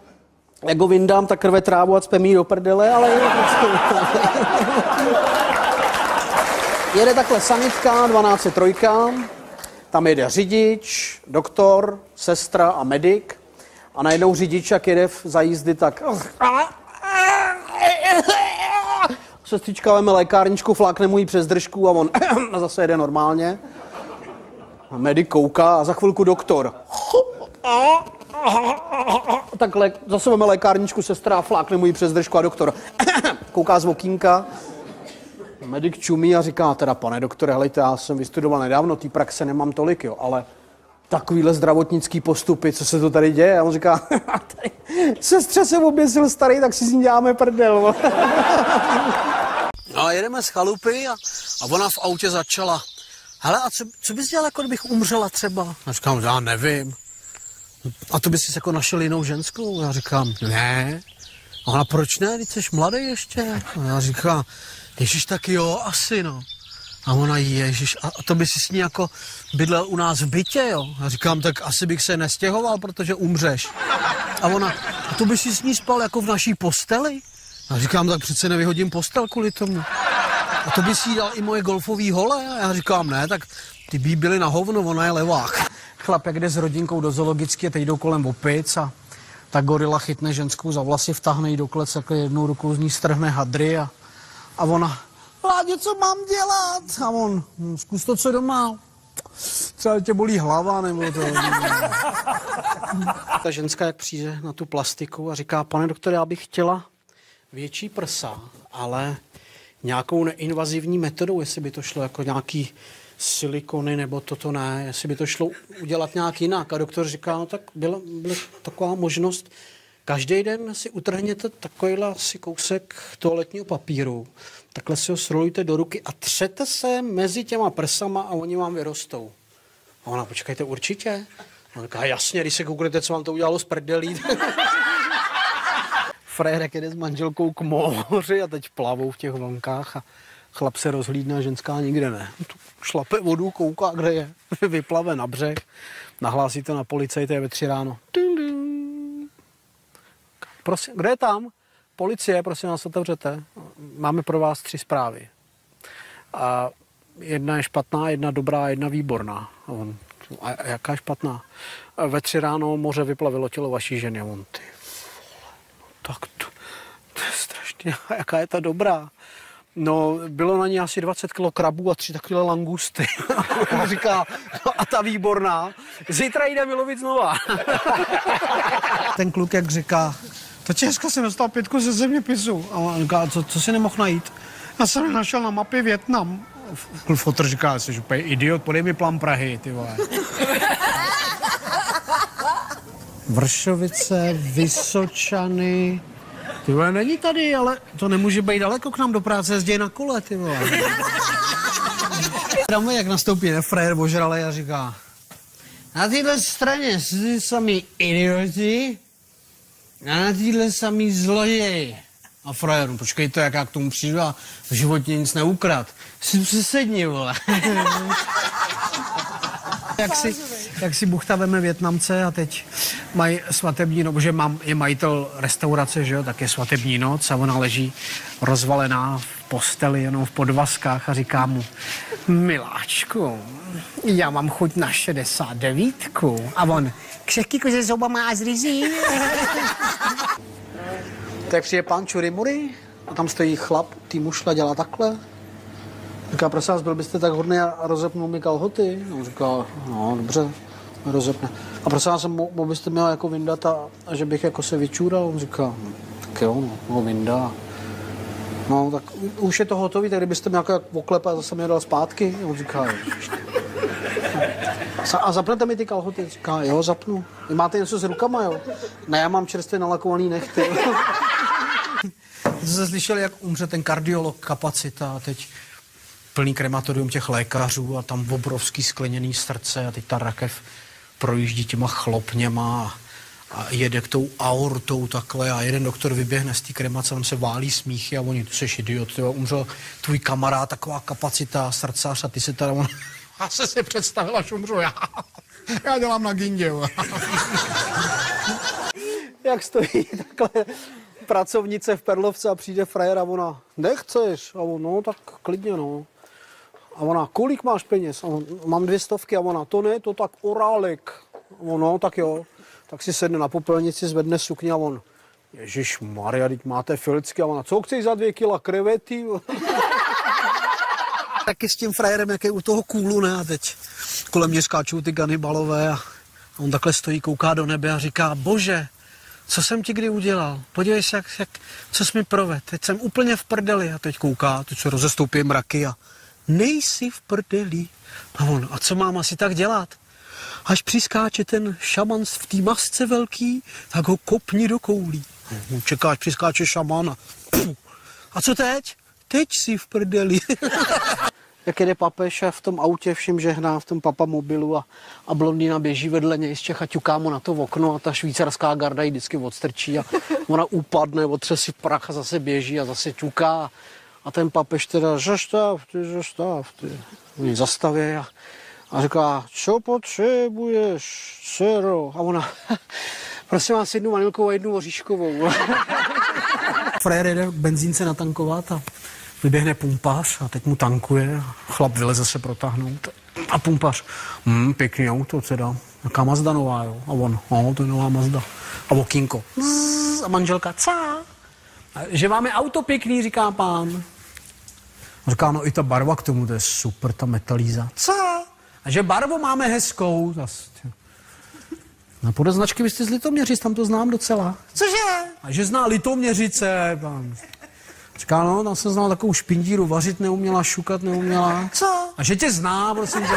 [SPEAKER 1] Jak ho vyndám, tak krve trávu a cpemí do prdele, ale je Jede takhle sanitka, 12 trojka, tam jede řidič, doktor, sestra a medic. A najednou řidič, jak jede za jízdy, tak... Sestřička veme lékárničku, flákne mu ji přes držku a on a zase jede normálně. A medic kouká a za chvilku doktor. Tak lé, zase máme lékárničku, sestra flákne mu ji přes držku a doktor kouká z okýnka. Medic čumí a říká, teda pane doktore, helejte, já jsem vystudoval nedávno, té praxe nemám tolik, jo, ale takovýhle zdravotnický postupy, co se to tady děje? A on říká, tady sestře se oběsil starý, tak si s ní děláme prdel. vole." No a jedeme z chalupy a, a ona v autě začala. Hele, a co, co bys dělal, jako kdybych umřela třeba? A říkám, já nevím. A to bys si jako našel jinou ženskou? Já říkám, ne. A ona, proč ne, když jsi mladý ještě? A já říkám, ježiš, tak jo, asi no. A ona, ježiš, a to by si s ní jako bydlel u nás v bytě, jo? A říkám, tak asi bych se nestěhoval, protože umřeš. A ona, a to by si s ní spal jako v naší posteli? A říkám, tak přece nevyhodím postel kvůli tomu. A to by si dal i moje golfový hole? A já říkám, ne, tak ty by byly na hovno, ona je levák. Chlap, jak jde s rodinkou do zoologické, teď jdou kolem opic a ta gorila chytne ženskou za vlasy, vtáhne jí do klece, jednou rukou z ní strhne hadry a, a ona, Vládě, co mám dělat? A on, "Hm, zkus to, co doma. Třeba tě bolí hlava, nebo to. Ta ženská, jak přijde na tu plastiku a říká, pane doktore, já bych chtěla větší prsa, ale nějakou neinvazivní metodou, jestli by to šlo jako nějaký silikony nebo toto ne, jestli by to šlo udělat nějak jinak. A doktor říká, no tak byla, byla taková možnost, každý den si utrhněte takovýhle asi kousek toaletního papíru, takhle si ho srolujte do ruky a třete se mezi těma prsama a oni vám vyrostou. A ona, počkejte, určitě? A on říká, jasně, když se kouknete, co vám to udělalo s prdelí. Frérek jede s manželkou k moři a teď plavou v těch vlnkách a chlap se rozhlídne a ženská nikde ne. Šlape vodu, kouká, kde je. Vyplave na břeh, nahlásí to na policajt, je ve tři ráno. Prosím, kde je tam? Policie, prosím vás, otevřete. Máme pro vás tři zprávy. A jedna je špatná, jedna dobrá, jedna výborná. A on, a jaká je špatná? A ve tři ráno moře vyplavilo tělo vaší ženy. A on, ty tak to, to je strašně, jaká je ta dobrá? No, bylo na ní asi 20 kg krabů a tři takové langusty. A říká, no a ta výborná, zítra jde vylovit znova. Ten kluk, jak říká, to Česko jsem dostal pětku ze zeměpisu. A on říká, co, co si nemohl najít? Já jsem našel na mapě Větnam. Fotr říká, jsi úplně idiot, podej mi plán Prahy, ty vole. Vršovice, Vysočany. Ty vole, není tady, ale to nemůže být daleko k nám do práce, jezdí na kole, ty vole. Dáme, jak nastoupí nefrajer ožralej a říká, na téhle straně jsou samý idioti na téhle samý zloději. A frajer, no počkejte, jak já k tomu přijdu a v životě nic neukrad. Si přesedni, vole. jak si, jak si buchta veme Větnamce a teď mají svatební noc, že mám, je majitel restaurace, že jo, tak je svatební noc a ona leží rozvalená v posteli, jenom v podvazkách a říká mu, miláčku, já mám chuť na 69. A on, křehký koze zoubama a zrizí. tak přijde pán Čurimury a tam stojí chlap, tý mušle dělá takhle. Říká, prosím vás, byl byste tak hodný a rozepnul mi kalhoty? On říká, no dobře, rozepne. A prosím vás, mo- mohl byste měl jako vyndat a, a že bych jako se vyčůral? On říká, jo, no, ho vyndá. No, tak už je to hotový, tak kdybyste mě jako oklepe a zase mě dal zpátky. On říká, A zapnete mi ty kalhoty? Říká, jo, zapnu. Vy máte něco s rukama, jo? Ne, já mám čerstvě nalakovaný nechty. Jste slyšeli, jak umře ten kardiolog kapacita a teď plný krematorium těch lékařů a tam obrovský skleněný srdce a teď ta rakev projíždí těma chlopněma a jede k tou aortou takhle a jeden doktor vyběhne z té kremace, on se válí smíchy a oni, ty seš idiot, tyjo, umřel tvůj kamarád, taková kapacita, srdcař a ty se teda, on, já se si představila, až umřu já. Já dělám na gindě. Jak stojí takhle pracovnice v Perlovce a přijde frajer a ona, nechceš? A on, no tak klidně, no. A ona, kolik máš peněz? A on, mám dvě stovky. A ona, to ne, to tak orálek. A on, no, tak jo. Tak si sedne na popelnici, zvedne sukně a on, Ježíš Maria, teď máte filicky. A ona, co chceš za dvě kila krevety? Taky s tím frajerem, jak je u toho kůlu, ne? A teď kolem mě skáčou ty ganibalové a on takhle stojí, kouká do nebe a říká, bože, co jsem ti kdy udělal? Podívej se, jak, jak, co jsi mi proved. Teď jsem úplně v prdeli a teď kouká, teď se rozestoupí mraky a nejsi v prdeli. A on, a co mám asi tak dělat? Až přiskáče ten šaman v té masce velký, tak ho kopni do koulí. Čeká, až přiskáče šaman a. A co teď? Teď si v prdeli. Jak jede papež a v tom autě všim žehná, v tom papamobilu a, a blondýna běží vedle něj z Čech a ťuká mu na to okno a ta švýcarská garda ji vždycky odstrčí a ona upadne, otřesí prach a zase běží a zase ťuká a ten papež teda, zastav ty, zastav ty. Oni zastaví a, a říká, co potřebuješ, dcero? A ona, prosím vás, jednu vanilkovou a jednu oříškovou. Frér jede benzínce natankovat a vyběhne pumpař a teď mu tankuje. Chlap vyleze se protáhnout. A pumpař, hm, pěkný auto teda. Jaká Mazda nová, jo? A on, no, to je nová Mazda. A okýnko. A manželka? A Že máme auto pěkný, říká pán. A říká, no i ta barva k tomu, to je super, ta metalíza. Co? A že barvu máme hezkou. Zas, tě. No podle značky vy jste z Litoměřic, tam to znám docela. Cože? A že zná Litoměřice, pan. Říká, no, tam jsem znal takovou špindíru, vařit neuměla, šukat neuměla. Co? A že tě zná, prosím tě.